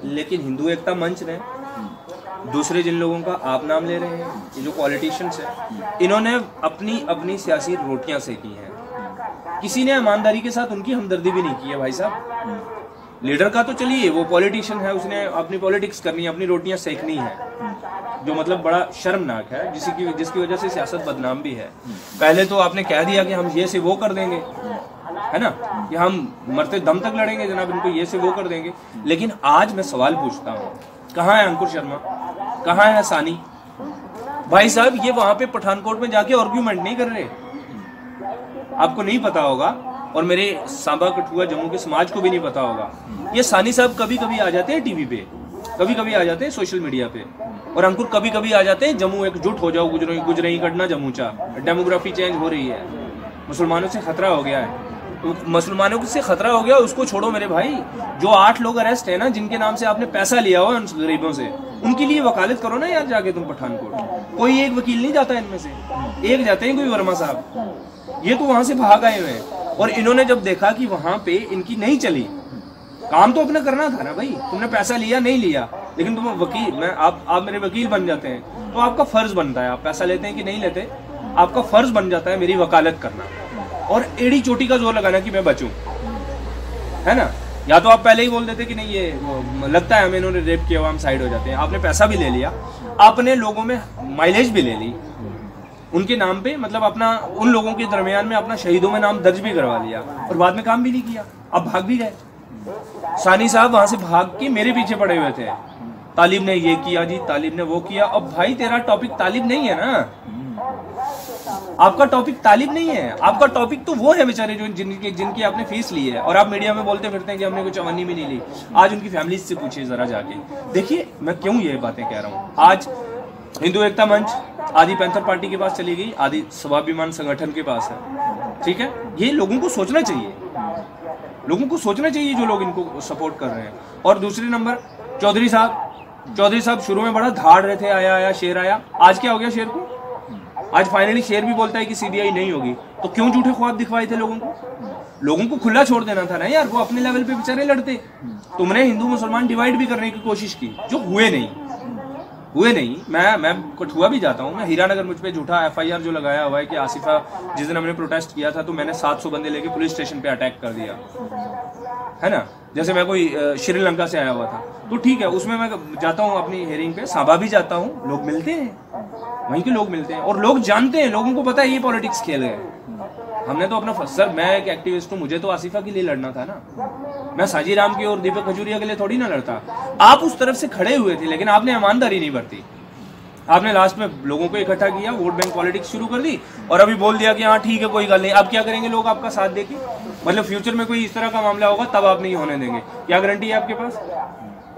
लेकिन हिंदू एकता मंच ने दूसरे जिन लोगों का आप नाम ले रहे हैं, ये जो पॉलिटिशियंस हैं, इन्होंने अपनी अपनी सियासी रोटियाँ सेकी हैं। किसी ने ईमानदारी के साथ उनकी हमदर्दी भी नहीं की है भाई साहब। लीडर का तो चलिए, वो पॉलिटिशियन है, उसने अपनी पॉलिटिक्स करनी है, अपनी रोटियाँ सेकनी है, जो मतलब बड़ा शर्मनाक है, जिसकी जिसकी वजह से सियासत बदनाम भी है। पहले तो आपने कह दिया कि हम ये से वो कर देंगे, है ना? कि हम मरते दम तक लड़ेंगे, जनाब, इनको ये से वो कर देंगे। लेकिन आज मैं सवाल पूछता हूँ, कहाँ है अंकुर शर्मा? कहाँ है सानी? भाई साहब, ये वहाँ पे पठानकोट में जाके आर्ग्यूमेंट नहीं कर रहे? आपको नहीं पता होगा और मेरे सांबा कठुआ, जम्मू के समाज को भी नहीं पता होगा। ये सानी साहब कभी कभी आ जाते हैं टीवी पे कभी कभी आ जाते हैं सोशल मीडिया पे। और अंकुर कभी कभी आ जाते हैं जम्मू एकजुट हो जाओ गुजर गुजरई कटना जम्मू चा। डेमोग्राफी चेंज हो रही है। मुसलमानों से खतरा हो गया है। मुसलमानों से खतरा हो गया, उसको छोड़ो मेरे भाई। जो आठ लोग अरेस्ट है ना, जिनके नाम से आपने पैसा लिया हुआ उन गरीबों से, उनके लिए वकालत करो ना यार जाके तुम पठानकोट। कोई एक वकील नहीं जाता इनमें से। एक जाते हैं कोई वर्मा साहब। ये तो वहाँ से भाग आए हुए हैं। और इन्होंने जब देखा कि वहाँ पे इनकी नहीं चली, काम तो अपना करना था ना भाई। तुमने पैसा लिया, नहीं लिया। लेकिन तुम वकील, मैं, आप आप मेरे वकील बन जाते हैं। तो आपका फ़र्ज़ बनता है। आप पैसा लेते हैं कि नहीं लेते? आपका फ़र्ज़ बन जाता है मेरी वकालत करना। और एड़ी चोटी का ज़ोर लगाना कि मैं बचूं। है ना? या तो आप पहले ही बोल देते कि नहीं ये वो, लगता है हमें इन्होंने रेप किया हुआ हम साइड हो जाते हैं। आपने पैसा भी ले लिया। आपने लोगों में माइलेज भी ले ली। उनके नाम पे मतलब अपना उन लोगों के दरमियान में अपना शहीदों में नाम दर्ज भी करवा लिया और बाद में काम भी नहीं किया। अब भाग भी गए। सानी साहब वहाँ से भाग के मेरे पीछे पड़े हुए थे। तालिब ने ये किया जी तालिब ने वो किया। अब भाई तेरा टॉपिक तालिब नहीं है ना। आपका टॉपिक तालिब नहीं है। आपका टॉपिक तो वो है बेचारे जो जिनकी जिनकी आपने फ़ीस ली है। और आप मीडिया में बोलते फिरते हैं कि हमने कुछ चवन्नी भी नहीं ली। आज उनकी फैमिली से पूछिए जरा जाके। देखिए, मैं क्यों ये बातें कह रहा हूँ? आज हिंदू एकता मंच, आदि पैंथर पार्टी के पास चली गई, आदि स्वाभिमान संगठन के पास है। ठीक है? ये लोगों को सोचना चाहिए। लोगों को सोचना चाहिए जो लोग इनको सपोर्ट कर रहे हैं। और दूसरे नंबर, चौधरी साहब। चौधरी साहब शुरू में बड़ा धाड़ रहे थे, आया आया, शेर आया। आज क्या हो गया शेर को? आज फाइनली शेर भी बोलता है कि सीबीआई नहीं होगी। तो क्यों झूठे ख्वाब दिखवाए थे लोगों को? लोगों को खुला छोड़ देना था ना यार, वो अपने लेवल पे बेचारे लड़ते। तुमने हिंदू मुसलमान डिवाइड भी करने की कोशिश की, जो हुए नहीं। हुए नहीं, मैं मैं कठुआ भी जाता हूँ, मैं हीरानगर मुझ पर झूठा एफआईआर जो लगाया हुआ है कि आसिफा जिस दिन हमने प्रोटेस्ट किया था तो मैंने 700 बंदे लेके पुलिस स्टेशन पे अटैक कर दिया। है ना? जैसे मैं कोई श्रीलंका से आया हुआ था। तो ठीक है, उसमें मैं जाता हूँ अपनी हेयरिंग पे, साबा भी जाता हूँ, लोग मिलते हैं। वहीं के लोग मिलते हैं, और लोग जानते हैं, लोगों को पता है ये पॉलिटिक्स खेल है। हमने तो अपना सर, मैं एक एक्टिविस्ट हूँ, मुझे तो आसिफा के लिए लड़ना था ना। मैं साजी राम की और दीपक खजूरिया के लिए थोड़ी ना लड़ता। आप उस तरफ़ से खड़े हुए थे, लेकिन आपने ईमानदारी नहीं बरती। आपने लास्ट में लोगों को इकट्ठा किया वोट बैंक पॉलिटिक्स शुरू कर दी और अभी बोल दिया कि हाँ ठीक है, कोई गल नहीं। अब क्या करेंगे लोग आपका साथ देके? मतलब फ्यूचर में कोई इस तरह का मामला होगा, तब आप नहीं होने देंगे। क्या गारंटी है आपके पास?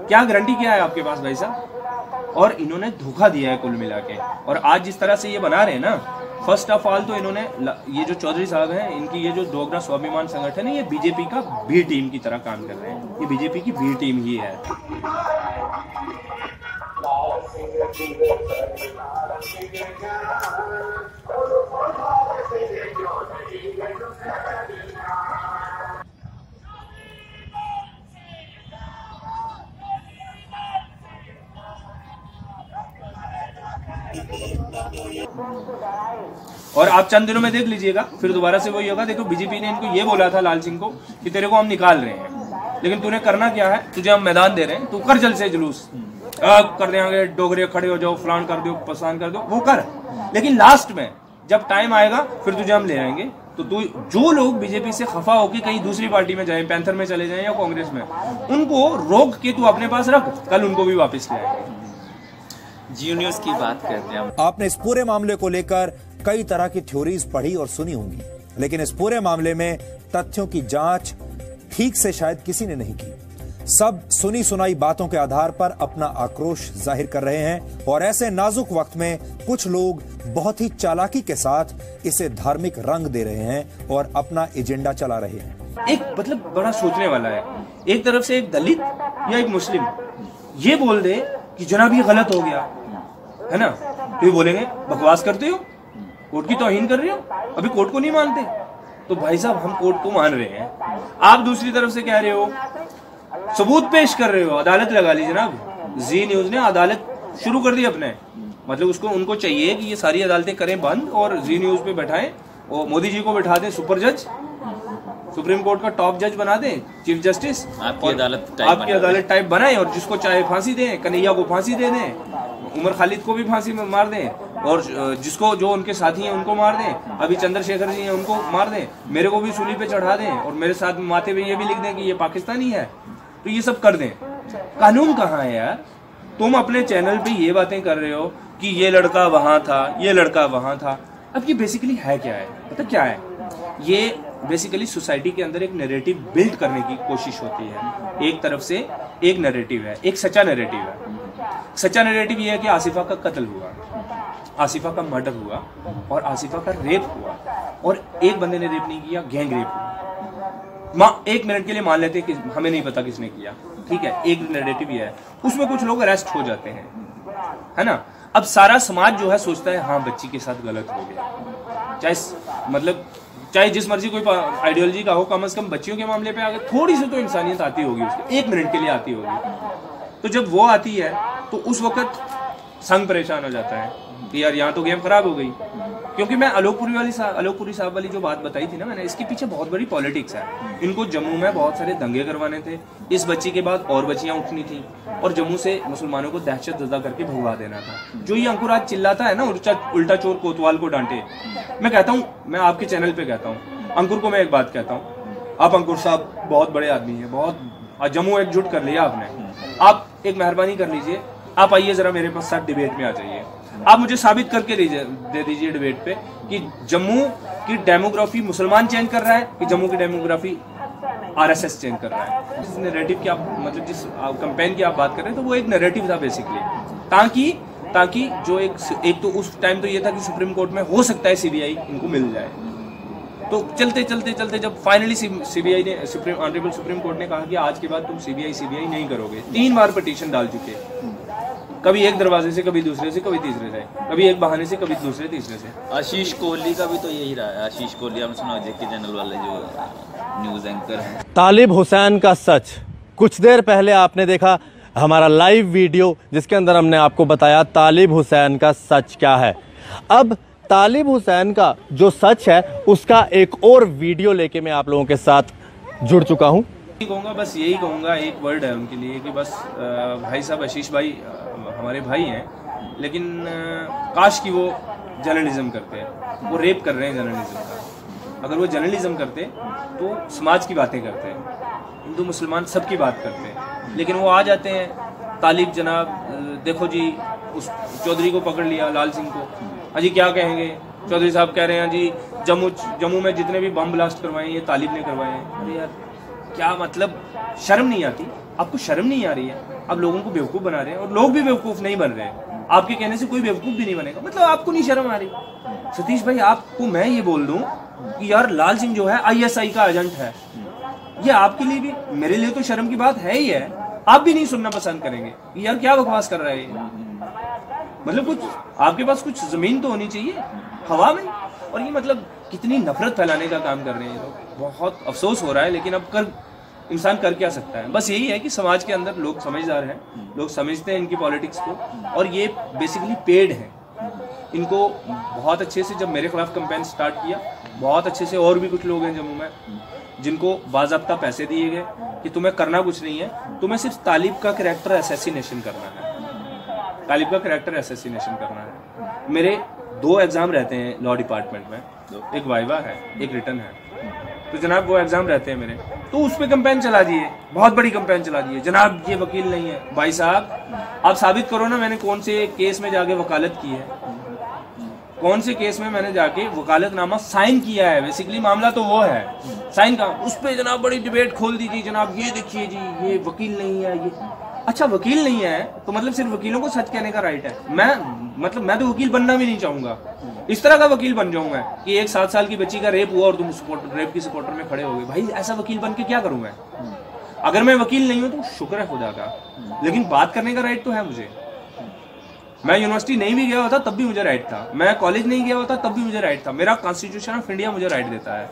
क्या गारंटी क्या है आपके पास, भाई साहब? और इन्होंने धोखा दिया है कुल मिला के। और आज जिस तरह से ये बना रहे हैं ना फ़र्स्ट ऑफ़ ऑल तो इन्होंने ये जो चौधरी साहब हैं, इनकी ये जो डोगरा स्वाभिमान संगठन है, ये बीजेपी का बी टीम की तरह काम कर रहे हैं। ये बीजेपी की बी टीम ही है। और आप चंद दिनों में देख लीजिएगा, फिर दोबारा से वही होगा। देखो बीजेपी ने इनको ये बोला था, लाल सिंह को, कि तेरे को हम निकाल रहे हैं। लेकिन तूने करना क्या है? तुझे हम मैदान दे रहे हैं, तू कर जल से जुलूस कर देंगे डोगरे खड़े हो जाओ फलान कर दो पसान कर दो वो कर। लेकिन लास्ट में जब टाइम आएगा फिर तुझे हम ले आएँगे। तो तू जो लोग बीजेपी से खफा होकर कहीं दूसरी पार्टी में जाए पैंथर में चले जाए या कांग्रेस में उनको रोक के तू अपने पास रख कल उनको भी वापस ले आएँगे। जियो न्यूज़ की बात करते हैं आपने इस पूरे मामले को लेकर कई तरह की थ्योरीज पढ़ी और सुनी होंगी लेकिन इस पूरे मामले में तथ्यों की जाँच ठीक से शायद किसी ने नहीं की। सब सुनी सुनाई बातों के आधार पर अपना आक्रोश ज़ाहिर कर रहे हैं और ऐसे नाजुक वक्त में कुछ लोग बहुत ही चालाकी के साथ इसे धार्मिक रंग दे रहे हैं और अपना एजेंडा चला रहे हैं। एक मतलब बड़ा सोचने वाला है। एक तरफ़ से एक दलित या एक मुस्लिम, ये बोल दे कि जनाब ये गलत हो गया, है ना? तो ये बोलेंगे, बकवास करते हो? कोर्ट की तोहिन कर रहे हो? अभी कोर्ट को नहीं मानते? तो भाई साहब, हम कोर्ट को मान रहे हैं। आप दूसरी तरफ़ से कह रहे हो सबूत पेश कर रहे हो अदालत लगा ली जनाब। जी न्यूज़ ने अदालत शुरू कर दी अपने। मतलब उसको उनको चाहिए कि ये सारी अदालतें करें बंद और जी न्यूज़ पे बैठाएँ और मोदी जी को बैठा दें सुपर जज सुप्रीम कोर्ट का टॉप जज बना दें चीफ जस्टिस आपकी अदालत आपकी अदालत टाइप बनाए और जिसको चाहे फांसी दें कन्हैया को फांसी दे दें उमर खालिद को भी फांसी में मार दें और जिसको जो उनके साथी हैं उनको मार दें अभी चंद्रशेखर जी हैं उनको मार दें मेरे को भी सूली पे चढ़ा दें और मेरे साथ माथे पे ये भी लिख दें कि ये पाकिस्तानी है। तो ये सब कर दें। कानून कहाँ है यार? तुम अपने चैनल पे ये बातें कर रहे हो कि ये लड़का वहाँ था, ये लड़का वहाँ था। अब ये बेसिकली है क्या है? पता क्या है? ये बेसिकली सोसाइटी के अंदर एक नैरेटिव बिल्ड करने की कोशिश होती है। एक तरफ़ से एक नैरेटिव है, एक सच्चा नैरेटिव है। सच्चा नैरेटिव ये है कि आसिफा का कत्ल हुआ, आसिफा का मर्डर हुआ और आसिफा का रेप हुआ और एक बंदे ने रेप नहीं किया गैंग रेप हुआ। एक मिनट के लिए मान लेते हैं कि हमें नहीं पता किसने किया। ठीक है? एक नेगेटिव है। उसमें कुछ लोग अरेस्ट हो जाते हैं। है ना? अब सारा समाज जो है सोचता है हाँ बच्ची के साथ गलत हो गया। चाहे मतलब चाहे जिस मर्ज़ी कोई आइडियोलॉजी का हो, कम अज कम बच्चियों के मामले पे आगे थोड़ी सी तो इंसानियत आती होगी उसकी। एक मिनट के लिए आती होगी। तो जब वो आती है तो उस वक्त संग परेशान हो जाता है कि यार, यहाँ तो गेम खराब हो गई। क्योंकि मैं अलोकपुरी वाली आलोकपुरी साहब वाली जो बात बताई थी ना मैंने, इसके पीछे बहुत बड़ी पॉलिटिक्स है। इनको जम्मू में बहुत सारे दंगे करवाने थे। इस बच्ची के बाद और बच्चियाँ उठनी थी और जम्मू से मुसलमानों को दहशत जदा करके भगवा देना था। जो ये अंकुर आज चिल्लाता है ना, उल्टा उल्टा चोर कोतवाल को डांटे। मैं कहता हूँ, मैं आपके चैनल पर कहता हूँ। अंकुर को मैं एक बात कहता हूँ। आप अंकुर साहब बहुत बड़े आदमी है, बहुत जम्मू एकजुट कर लिया आपने। आप एक मेहरबानी कर लीजिए। आप आइए जरा मेरे पास साथ डिबेट में आ जाइए। आप मुझे साबित करके दे दीजिए डिबेट पे कि जम्मू की डेमोग्राफी मुसलमान चेंज कर रहा है कि जम्मू की डेमोग्राफी आरएसएस चेंज कर रहा है? जिस नैरेटिव की आप मतलब जिस कंपेन की आप बात कर रहे हैं तो वो एक नैरेटिव था बेसिकली ताकि ताकि जो एक एक तो उस टाइम तो ये था कि सुप्रीम कोर्ट में हो सकता है सीबीआई इनको मिल जाए। तो चलते चलते चलते जब फाइनली सीबीआई ने, सुप्रीम ऑनरेबल सुप्रीम कोर्ट ने कहा कि आज के बाद तुम सीबीआई सीबीआई नहीं करोगे। तीन बार पिटीशन डाल चुके। कभी एक दरवाजे से कभी दूसरे से कभी तीसरे से। कभी एक बहाने से कभी दूसरे तीसरे से। आशीष कोहली का भी तो यही रहा है। आशीष कोहली हम सुना जेके चैनल वाले जो न्यूज़ एंकर हैं। तालिब हुसैन का सच। कुछ देर पहले आपने देखा हमारा लाइव वीडियो जिसके अंदर हमने आपको बताया तालिब हुसैन का सच क्या है। अब तालिब हुसैन का जो सच है उसका एक और वीडियो लेके मैं आप लोगों के साथ जुड़ चुका हूँ। कहूँगा, बस यही कहूँगा एक वर्ड है उनके लिए कि बस भाई साहब, आशीष भाई हमारे भाई हैं, लेकिन काश की वो जर्नलिज्म करते हैं। वो रेप कर रहे हैं जर्नलिज्म का। अगर वो जर्नलिज्म करते तो समाज की बातें करते हैं, हिंदू, मुसलमान, सबकी बात करते हैं। लेकिन वो आ जाते हैं, तालिब जनाब देखो जी, उस चौधरी को पकड़ लिया, लाल सिंह को। अजी क्या कहेंगे? चौधरी साहब कह रहे हैं जी, जम्मू जम्मू में जितने भी बम ब्लास्ट करवाए ये तालिब ने करवाए हैं। अरे यार क्या मतलब? शर्म नहीं आती। आपको शर्म नहीं आ रही है। आप लोगों को बेवकूफ़ बना रहे हैं। और लोग भी बेवकूफ़ नहीं बन रहे हैं। आपके कहने से कोई बेवकूफ़ भी नहीं बनेगा। मतलब आपको नहीं शर्म आ रही। सतीश भाई, आपको मैं ये बोल दूँ कि यार, लाल सिंह जो है आईएसआई का एजेंट है। ये आपके लिए भी, मेरे लिए तो शर्म की बात है ही है। आप भी नहीं सुनना पसंद करेंगे यार क्या बकवास कर रहा है मतलब कुछ, आपके पास कुछ ज़मीन तो होनी चाहिए। हवा में। और ये मतलब कितनी नफरत फैलाने का काम कर रहे हैं लोग। बहुत अफसोस हो रहा है, लेकिन अब कर, इंसान कर क्या सकता है? बस यही है कि समाज के अंदर लोग समझदार हैं, लोग समझते हैं इनकी पॉलिटिक्स को, और ये बेसिकली पेड हैं। इनको बहुत अच्छे से, जब मेरे खिलाफ कंपेन स्टार्ट किया, बहुत अच्छे से और भी कुछ लोग हैं जम्मू में, जिनको बाजाबता पैसे दिए गए कि तुम्हें करना कुछ नहीं है, तुम्हें सिर्फ़ तालिब का करेक्टर एसेसिनेशन करना है। तालिब का करेक्टर एसेसिनेशन करना है। मेरे दो एग्ज़ाम रहते हैं लॉ डिपार्टमेंट में, एक वाइवा है, एक रिटर्न है। तो जनाब वो एग्ज़ाम रहते हैं मेरे। तो उस पर कंपेन चला दिए। बहुत बड़ी कंपेन चला दिए। जनाब, ये वकील नहीं है। भाई साहब, आप साबित करो ना मैंने कौन से केस में जाके वकालत की है। कौन से केस में मैंने जाके वकालतनामा साइन किया है? बेसिकली मामला तो वो है। साइन का उस पर जनाब बड़ी डिबेट खोल दीजिए जनाब, ये देखिए जी, ये वकील नहीं है, ये अच्छा वकील नहीं है तो मतलब सिर्फ़ वकीलों को सच कहने का राइट है। मैं मतलब मैं तो वकील बनना भी नहीं चाहूँगा। इस तरह का वकील बन जाऊँगा कि एक सात साल की बच्ची का रेप हुआ और तुम रेप की सपोर्टर में खड़े हो गए। भाई, ऐसा वकील बन के क्या करूँ मैं? अगर मैं वकील नहीं हूँ तो शुक्र है खुदा का। लेकिन बात करने का राइट तो है मुझे। मैं यूनिवर्सिटी नहीं भी गया होता, तब भी मुझे राइट था। मैं कॉलेज नहीं गया होता, तब भी मुझे राइट था। मेरा कॉन्स्टिट्यूशन ऑफ़ इंडिया मुझे राइट देता है।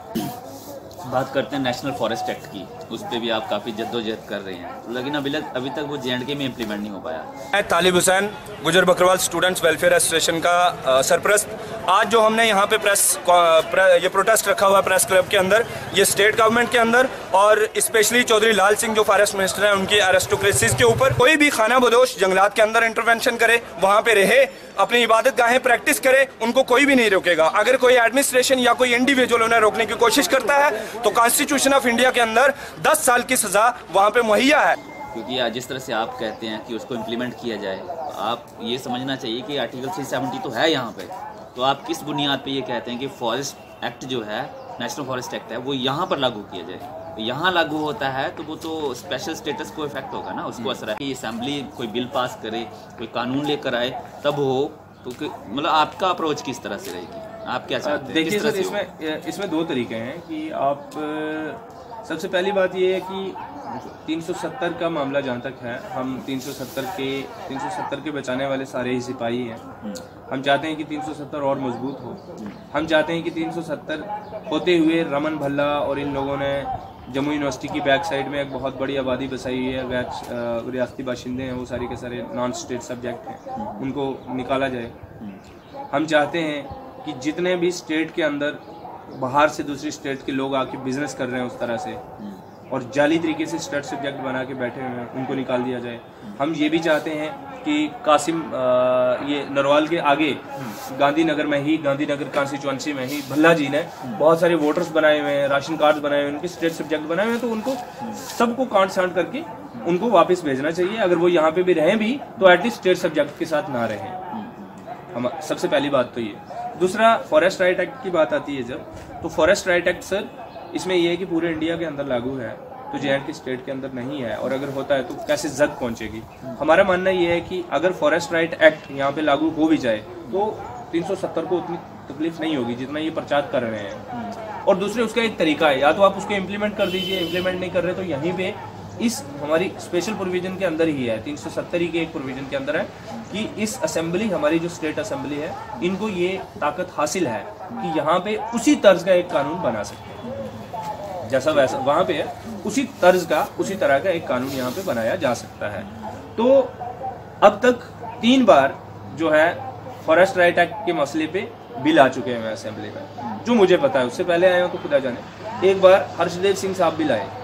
बात करते हैं नेशनल फॉरेस्ट एक्ट की। उस पर भी आप काफ़ी जद्दोजहद कर रहे हैं। लेकिन अभी तक अभी तक वो जे एंड के में इम्प्लीमेंट नहीं हो पाया। मैं तालिब हुसैन गुजर बकरवाल स्टूडेंट्स वेलफेयर एसोसिएशन का सरप्रस्त। आज जो हमने यहाँ पे प्रेस प्रे, ये प्रोटेस्ट रखा हुआ प्रेस क्लब के अंदर ये स्टेट गवर्नमेंट के अंदर और स्पेशली चौधरी लाल सिंह जो फॉरेस्ट मिनिस्टर हैं उनकी अरेस्टोक्रेसीज के ऊपर कोई भी खाना बदोश जंगलात के अंदर इंटरवेंशन करे वहाँ पे रहे अपनी इबादत गाहें प्रैक्टिस करे उनको कोई भी नहीं रोकेगा। अगर कोई एडमिनिस्ट्रेशन या कोई इंडिविजुअल उन्हें रोकने की कोशिश करता है तो कॉन्स्टिट्यूशन ऑफ़ इंडिया के अंदर 10 साल की सजा वहाँ पे मुहैया है। क्योंकि जिस तरह से आप कहते हैं कि उसको इम्प्लीमेंट किया जाए, आप ये समझना चाहिए कि आर्टिकल 370 तो है यहाँ पे। तो आप किस बुनियाद पे ये कहते हैं कि फॉरेस्ट एक्ट जो है नेशनल फॉरेस्ट एक्ट है, वो यहाँ पर लागू किया जाए? तो यहाँ लागू होता है तो वो तो स्पेशल स्टेटस को इफ़ेक्ट होगा ना, उसको असर है कि असेंबली कोई बिल पास करे, कोई कानून लेकर आए, तब हो तो मतलब आपका अप्रोच किस तरह से रहेगी? आप क्या चाहते हैं? देखिए सर इसमें इसमें दो तरीके हैं कि आप सबसे पहली बात ये है कि 370 का मामला जहाँ तक है हम 370 के 370 के बचाने वाले सारे ही सिपाही हैं। हम चाहते हैं कि 370 और मज़बूत हो। हम चाहते हैं कि 370 होते हुए रमन भल्ला और इन लोगों ने जम्मू यूनिवर्सिटी की बैक साइड में एक बहुत बड़ी आबादी बसाई हुई है। गैर अ, रियासती बाशिंदे हैं वो सारे के सारे नॉन स्टेट सब्जेक्ट हैं। उनको निकाला जाए। हम चाहते हैं कि जितने भी स्टेट के अंदर बाहर से दूसरी स्टेट के लोग आके बिज़नेस कर रहे हैं उस तरह से और जाली तरीके से स्टेट सब्जेक्ट बना के बैठे हुए हैं उनको निकाल दिया जाए। हम ये भी चाहते हैं कि कासिम अ, ये नरवाल के आगे गांधीनगर में ही गांधीनगर कॉन्स्टिट्यूंसी में ही भल्ला जी ने बहुत सारे वोटर्स बनाए हुए हैं राशन कार्ड बनाए हुए हैं उनके स्टेट सब्जेक्ट बनाए हुए हैं तो उनको सबको कांट सांट करके उनको वापस भेजना चाहिए। अगर वो यहाँ पे भी रहें भी तो एटलीस्ट स्टेट सब्जेक्ट के साथ ना रहें। हम सबसे पहली बात तो ये। दूसरा फॉरेस्ट राइट एक्ट की बात आती है जब तो फॉरेस्ट राइट एक्ट सर इसमें यह है कि पूरे इंडिया के अंदर लागू है तो जे एंड के स्टेट के अंदर नहीं है, और अगर होता है तो कैसे जद पहुंचेगी? हमारा मानना ये है कि अगर फॉरेस्ट राइट एक्ट यहाँ पे लागू हो भी जाए तो 370 को उतनी तकलीफ़ नहीं होगी जितना ये प्रचार कर रहे हैं। और दूसरे उसका एक तरीका है, या तो आप उसको इम्प्लीमेंट कर दीजिए इम्प्लीमेंट नहीं कर रहे तो यहीं पे इस हमारी स्पेशल प्रोविज़न के अंदर ही है 370 ही के एक प्रोविज़न के अंदर है कि इस असेंबली हमारी जो स्टेट असेंबली है, इनको ये ताकत हासिल है कि यहाँ पे उसी तर्ज का एक कानून बना सकते हैं। जैसा वैसा, वहाँ पे है, उसी तर्ज का, उसी तरह का एक कानून यहाँ पे बनाया जा सकता है। तो अब तक तीन बार जो है फॉरेस्ट राइट एक्ट के मसले पे बिल आ चुके हैं असेंबली में। जो मुझे पता है, उससे पहले आए हो तो खुदा जाने। एक बार हर्षदेव सिंह साहब बिल आए।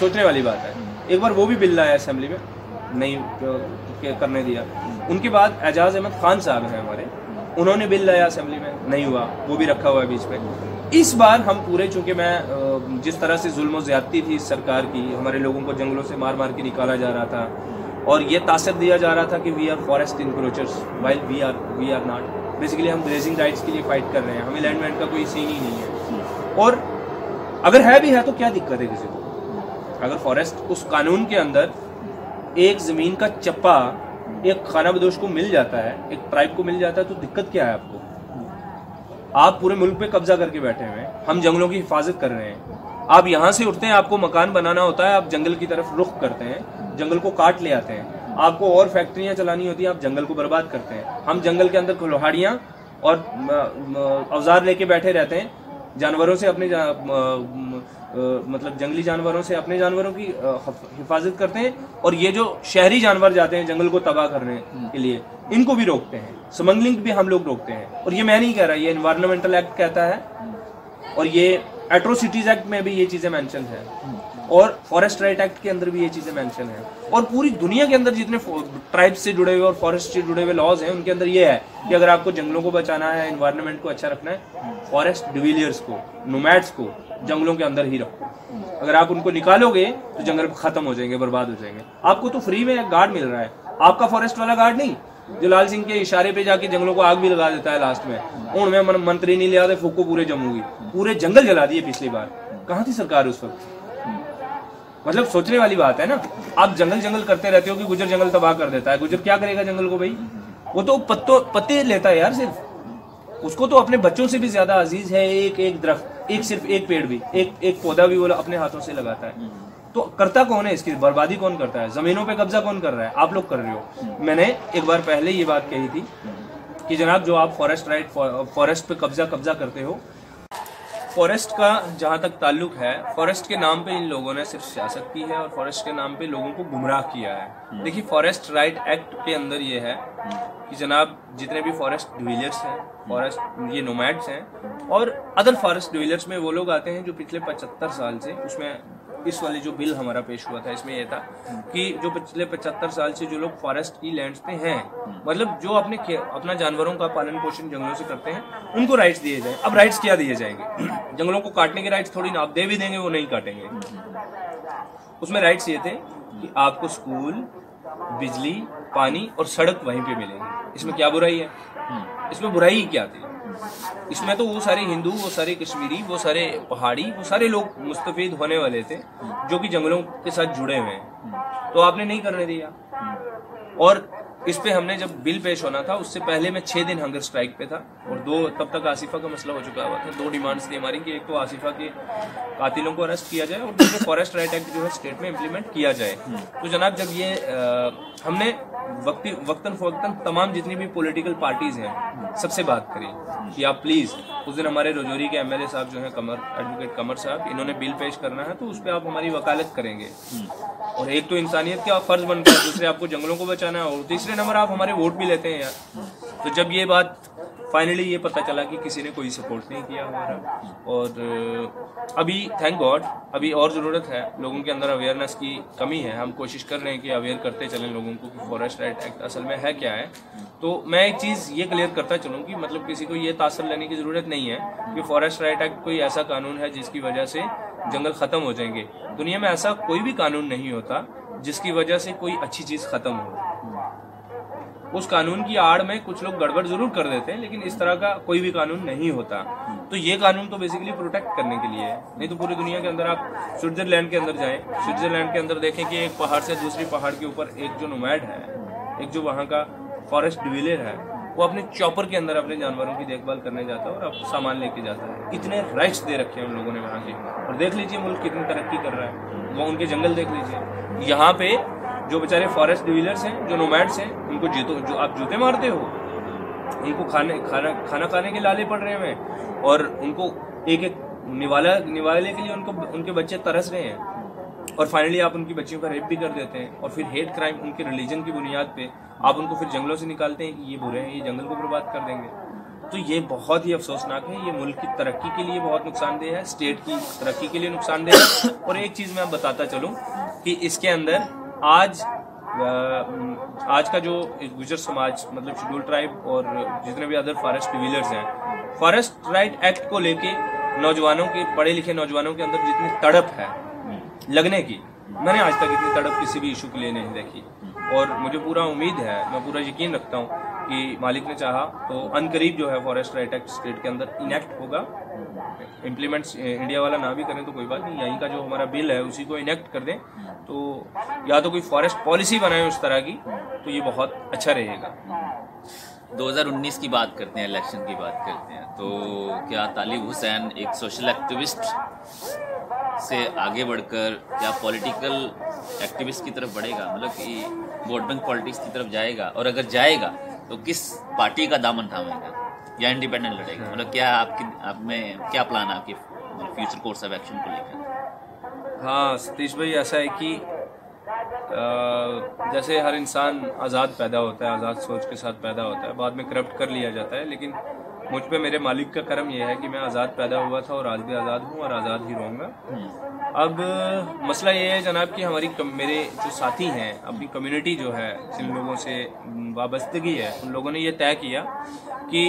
सोचने वाली बात है। एक बार वो भी बिल लाया असेंबली में। नहीं करने दिया। उनके बाद एजाज अहमद खान साहब हैं हमारे। उन्होंने बिल लाया असेंबली में। नहीं हुआ। वो भी रखा हुआ है बीच में। इस बार हम पूरे, चूँकि मैं जिस तरह से जुल्म ज्यादती थी इस सरकार की, हमारे लोगों को जंगलों से मार मार के निकाला जा रहा था, और ये तासर दिया जा रहा था कि we are forest encroachers while we are we are not basically हम ग्रेजिंग राइट्स के लिए फाइट कर रहे हैं। हमें लैंड का कोई सीन ही नहीं है। और अगर है भी, है तो क्या दिक्कत है किसी को? अगर फॉरेस्ट उस कानून के अंदर एक ज़मीन का चप्पा, एक खाना बदोश को मिल जाता है, एक ट्राइब को मिल जाता है तो दिक्कत क्या है आपको? आप पूरे मुल्क पे कब्जा करके बैठे हुए हैं, हम जंगलों की हिफाजत कर रहे हैं। आप यहाँ से उठते हैं, आपको मकान बनाना होता है, आप जंगल की तरफ़ रुख करते हैं, जंगल को काट ले आते हैं। आपको और फैक्ट्रियाँ चलानी होती हैं, आप जंगल को बर्बाद करते हैं। हम जंगल के अंदर कुल्हाड़ियाँ और औज़ार लेके बैठे रहते हैं, जानवरों से अपने मतलब जंगली जानवरों से अपने जानवरों की हिफाजत करते हैं और ये जो शहरी जानवर जाते हैं जंगल को तबाह करने के लिए इनको भी रोकते हैं। स्मगलिंग भी हम लोग रोकते हैं। और ये मैं नहीं कह रहा ये इन्वायरमेंटल एक्ट कहता है और ये एट्रोसिटीज एक्ट में भी ये चीज़ें मैंशन है। और फॉरेस्ट राइट एक्ट के अंदर भी ये चीज़ें मैंशन है। और पूरी दुनिया के अंदर जितने ट्राइब से जुड़े हुए और फॉरेस्ट से जुड़े हुए लॉज हैं, उनके अंदर ये है कि अगर आपको जंगलों को बचाना है एनवायरनमेंट को अच्छा रखना है फॉरेस्ट डिविलियर्स को नोमैड्स को जंगलों के अंदर ही रखो। अगर आप उनको निकालोगे तो जंगल खत्म हो जाएँगे, बर्बाद हो जाएँगे। आपको तो फ्री में गार्ड मिल रहा है। आपका फॉरेस्ट वाला गार्ड नहीं। जो लाल सिंह के इशारे पे जाके जंगलों को आग भी लगा देता है लास्ट में। हूँ मैं मंत्री नहीं लिया फूको पूरे जम्मू की। पूरे जंगल जला दिए पिछली बार। कहाँ थी सरकार उस वक्त? मतलब सोचने वाली बात है ना। आप जंगल जंगल करते रहते हो कि गुजर जंगल तबाह कर देता है। गुजर क्या करेगा जंगल को भाई? वो तो पत्तों, पत्ते लेता है यार सिर्फ़। उसको तो अपने बच्चों से भी ज़्यादा अज़ीज़ है एक एक दरख्त, एक सिर्फ़ एक पेड़ भी, एक एक पौधा भी वो अपने हाथों से लगाता है। तो करता कौन है इसकी? बर्बादी कौन करता है? जमीनों पे कब्जा कौन कर रहा है? आप लोग कर रहे हो। मैंने एक बार पहले ये बात कही थी कि जनाब, जो आप फॉरेस्ट राइट फॉरेस्ट पे कब्जा कब्जा करते हो फॉरेस्ट का जहाँ तक ताल्लुक है फॉरेस्ट के नाम पे इन लोगों ने सिर्फ़ सियासत की है और फॉरेस्ट के नाम पे लोगों को गुमराह किया है। देखिए फॉरेस्ट राइट एक्ट के अंदर ये है कि जनाब जितने भी फॉरेस्ट डिविलियर्स हैं फॉरेस्ट ये नोमैड्स हैं और अदर फॉरेस्ट डिविलियर्स में वो लोग आते हैं जो पिछले पचहत्तर साल से उसमें इस वाले जो बिल हमारा पेश हुआ था इसमें यह था कि जो पिछले पचहत्तर साल से जो लोग फॉरेस्ट की लैंड्स पे हैं मतलब जो अपने अपना जानवरों का पालन पोषण जंगलों से करते हैं उनको राइट्स दिए जाए। अब राइट्स क्या दिए जाएँगे? जंगलों को काटने के राइट्स थोड़ी ना आप दे भी देंगे वो नहीं काटेंगे। उसमें राइट्स ये थे कि आपको स्कूल बिजली पानी और सड़क वहीं पे मिलेंगे। इसमें क्या बुराई है? इसमें बुराई ही क्या थी? इसमें तो वो सारे हिंदू वो सारे कश्मीरी वो सारे पहाड़ी वो सारे लोग मुस्तफीद होने वाले थे जो कि जंगलों के साथ जुड़े हुए हैं। तो आपने नहीं करने दिया। और इस पे हमने जब बिल पेश होना था उससे पहले मैं छह दिन हंगर स्ट्राइक पे था और दो तब तक आसिफा का मसला हो चुका हुआ था। दो डिमांड्स थी हमारी कि एक तो आसिफा के कातिलों को अरेस्ट किया जाए और दूसरे फॉरेस्ट राइट एक्ट जो है स्टेट में इम्प्लीमेंट किया जाए। तो जनाब जब ये अ, हमने वक्ती वक्तन फोक्तन तमाम जितनी भी पॉलिटिकल पार्टीज़ हैं, सबसे बात करें कि आप प्लीज़ उस दिन हमारे रजौरी के एमएलए साहब जो हैं, कमर एडवोकेट कमर साहब, इन्होंने बिल पेश करना है तो उस पर आप हमारी वकालत करेंगे। और एक तो इंसानियत का फ़र्ज़ बनता है, दूसरे आपको जंगलों को बचाना है, और तीसरे नंबर आप हमारे वोट भी लेते हैं यार। तो जब ये बात फाइनली ये पता चला कि किसी ने कोई सपोर्ट नहीं किया हमारा। और अभी थैंक गॉड अभी और ज़रूरत है। लोगों के अंदर अवेयरनेस की कमी है। हम कोशिश कर रहे हैं कि अवेयर करते चलें लोगों को कि फॉरेस्ट राइट एक्ट असल में है क्या है। तो मैं एक चीज़ ये क्लियर करता चलूँ कि मतलब किसी को ये तासर लेने की ज़रूरत नहीं है कि फॉरेस्ट राइट एक्ट कोई ऐसा कानून है जिसकी वजह से जंगल ख़त्म हो जाएँगे। दुनिया में ऐसा कोई भी कानून नहीं होता जिसकी वजह से कोई अच्छी चीज़ ख़त्म हो। उस कानून की आड़ में कुछ लोग गड़बड़ ज़रूर कर देते हैं, लेकिन इस तरह का कोई भी कानून नहीं होता। तो ये कानून तो बेसिकली प्रोटेक्ट करने के लिए है। नहीं तो पूरी दुनिया के अंदर आप स्विट्जरलैंड के अंदर जाएँ, स्विट्जरलैंड के अंदर देखें कि एक पहाड़ से दूसरी पहाड़ के ऊपर एक जो नुमैड है, एक जो वहाँ का फॉरेस्ट डिविलियर है, वो अपने चॉपर के अंदर अपने जानवरों की देखभाल करने जाता है और आप सामान लेके जाता है। इतने राइट्स दे रखे हैं उन लोगों ने वहाँ के। और देख लीजिए मुल्क कितनी तरक्की कर रहा है। वो उनके जंगल देख लीजिए। यहाँ पे जो बेचारे फॉरेस्ट डिविलर्स हैं, जो नोमैड्स हैं, उनको जूतों, जो आप जूते मारते हो उनको खाने, खाना खाना खाने के लाले पड़ रहे हैं और उनको एक एक निवाला, निवाले के लिए उनको, उनके बच्चे तरस रहे हैं। और फाइनली आप उनकी बच्चियों का रेप भी कर देते हैं। और फिर हेट क्राइम उनके रिलीजन की बुनियाद पे आप उनको फिर जंगलों से निकालते हैं कि ये बुरे हैं, ये जंगल को बर्बाद कर देंगे। तो ये बहुत ही अफसोसनाक है। ये मुल्क की तरक्की के लिए बहुत नुकसानदेह है। स्टेट की तरक्की के लिए नुकसानदेह है। और एक चीज़ मैं बताता चलूँ कि इसके अंदर आज आज का जो गुजर समाज मतलब शेड्यूल ट्राइब और जितने भी अदर फॉरेस्ट डिविलर्स हैं फॉरेस्ट राइट एक्ट को लेके नौजवानों के पढ़े लिखे नौजवानों के अंदर जितनी तड़प है, लगने की, मैंने आज तक इतनी तड़प किसी भी इशू के लिए नहीं देखी। और मुझे पूरा उम्मीद है, मैं पूरा यकीन रखता हूँ कि मालिक ने चाहा तो अनकरीब जो है फॉरेस्ट राइट एक्ट स्टेट के अंदर इनेक्ट होगा। इम्प्लीमेंट इंडिया वाला ना भी करें तो कोई बात नहीं। यहीं का जो हमारा बिल है, उसी को इनेक्ट कर दें। तो या तो कोई फॉरेस्ट पॉलिसी बनाए उस तरह की तो ये बहुत अच्छा रहेगा। 2019 की बात करते हैं इलेक्शन की बात करते हैं। तो क्या तालिब हुसैन एक सोशल एक्टिविस्ट से आगे बढ़कर क्या पॉलिटिकल एक्टिविस्ट की तरफ़ बढ़ेगा? मतलब कि वोट बैंक पॉलिटिक्स की तरफ़ जाएगा? और अगर जाएगा तो किस पार्टी का दामन थामेगा या इंडिपेंडेंट लड़ेगा मतलब क्या आपकी आप में क्या प्लान है आपके फ्यूचर कोर्स ऑफ़ एक्शन को लेकर? हाँ सतीश भाई ऐसा है कि जैसे हर इंसान आज़ाद पैदा होता है आज़ाद सोच के साथ पैदा होता है बाद में करप्ट कर लिया जाता है लेकिन मुझ पे मेरे मालिक का कर्म यह है कि मैं आज़ाद पैदा हुआ था और आज भी आज़ाद हूँ और आज़ाद ही रहूँगा। अब मसला ये है जनाब कि हमारी कम, मेरे जो साथी हैं अपनी कम्युनिटी जो है जिन लोगों से वाबस्तगी है उन लोगों ने ये तय किया कि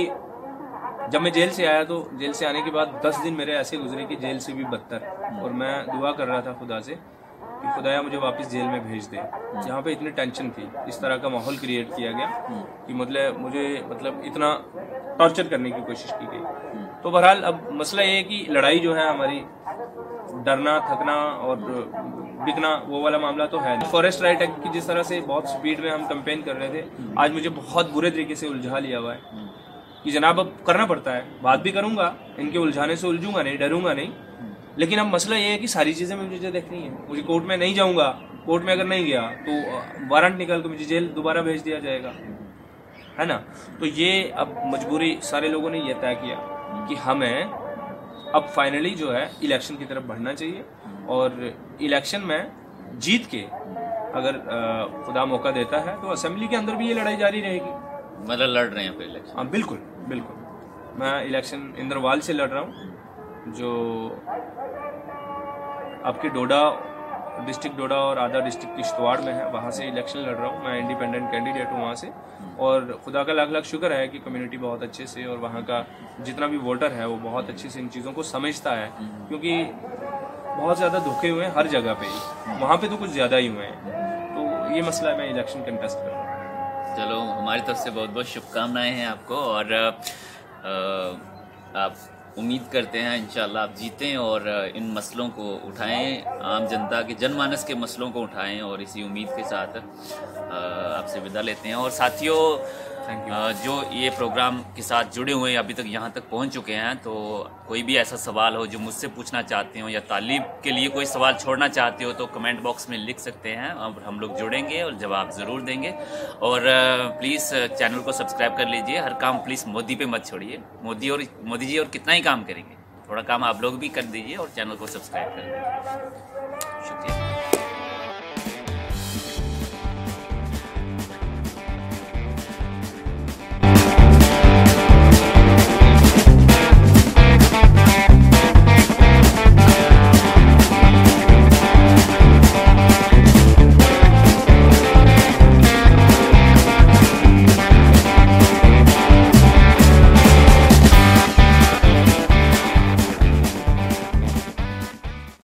जब मैं जेल से आया तो जेल से आने के बाद दस दिन मेरे ऐसे गुजरे कि जेल से भी बदतर। और मैं दुआ कर रहा था खुदा से कि खुदाया मुझे वापस जेल में भेज दे। जहाँ पे इतनी टेंशन थी इस तरह का माहौल क्रिएट किया गया कि मतलब मुझे मतलब इतना टॉर्चर करने की कोशिश की गई। तो बहरहाल अब मसला ये है कि लड़ाई जो है हमारी डरना थकना और बिकना वो वाला मामला तो है फॉरेस्ट राइट एक्ट की जिस तरह से बहुत स्पीड में हम कंपेन कर रहे थे आज मुझे बहुत बुरे तरीके से उलझा लिया हुआ है। कि जनाब अब करना पड़ता है। बात भी करूँगा इनके उलझाने से उलझूँगा नहीं डरूँगा नहीं। लेकिन अब मसला ये है कि सारी चीज़ें मुझे देखनी है। मुझे कोर्ट में नहीं जाऊँगा। कोर्ट में अगर नहीं गया तो वारंट निकल के मुझे जेल दोबारा भेज दिया जाएगा। है ना? तो ये अब मजबूरी सारे लोगों ने यह तय किया कि हमें अब फाइनली जो है इलेक्शन की तरफ़ बढ़ना चाहिए। और इलेक्शन में जीत के अगर खुदा मौका देता है तो असेंबली के अंदर भी ये लड़ाई जारी रहेगी। मतलब लड़ रहे हैं फिर इलेक्शन हाँ बिल्कुल बिल्कुल। मैं इलेक्शन इंद्रवाल से लड़ रहा हूँ जो आपके डोडा डिस्ट्रिक्ट डोडा और आधा डिस्ट्रिक्ट किश्तवाड़ में है। वहाँ से इलेक्शन लड़ रहा हूँ। मैं इंडिपेंडेंट कैंडिडेट हूँ वहाँ से। और खुदा का लाख लाख शुक्र है कि कम्युनिटी बहुत अच्छे से और वहाँ का जितना भी वोटर है, वो बहुत अच्छे से इन चीज़ों को समझता है। क्योंकि बहुत ज़्यादा धोखे हुए हैं हर जगह पे वहाँ पे तो कुछ ज़्यादा ही हुए हैं। तो ये मसला है, मैं इलेक्शन कंटेस्ट कर रहा हूँ। चलो, हमारी तरफ़ से बहुत बहुत शुभकामनाएँ हैं आपको। और आप उम्मीद करते हैं इन आप जीतें और इन मसलों को उठाएँ, आम जनता के, जनमानस के मसलों को उठाएँ और इसी उम्मीद के साथ आपसे विदा लेते हैं। और साथियों जो ये प्रोग्राम के साथ जुड़े हुए अभी तक यहाँ तक पहुँच चुके हैं तो कोई भी ऐसा सवाल हो जो मुझसे पूछना चाहते हो या तालीब के लिए कोई सवाल छोड़ना चाहते हो तो कमेंट बॉक्स में लिख सकते हैं। और हम लोग जुड़ेंगे और जवाब ज़रूर देंगे। और प्लीज़ चैनल को सब्सक्राइब कर लीजिए। हर काम प्लीज़ मोदी पे मत छोड़िए। मोदी और, मोदी जी और कितना ही काम करेंगे। थोड़ा काम आप लोग भी कर दीजिए और चैनल को सब्सक्राइब कर दीजिए। शुक्रिया।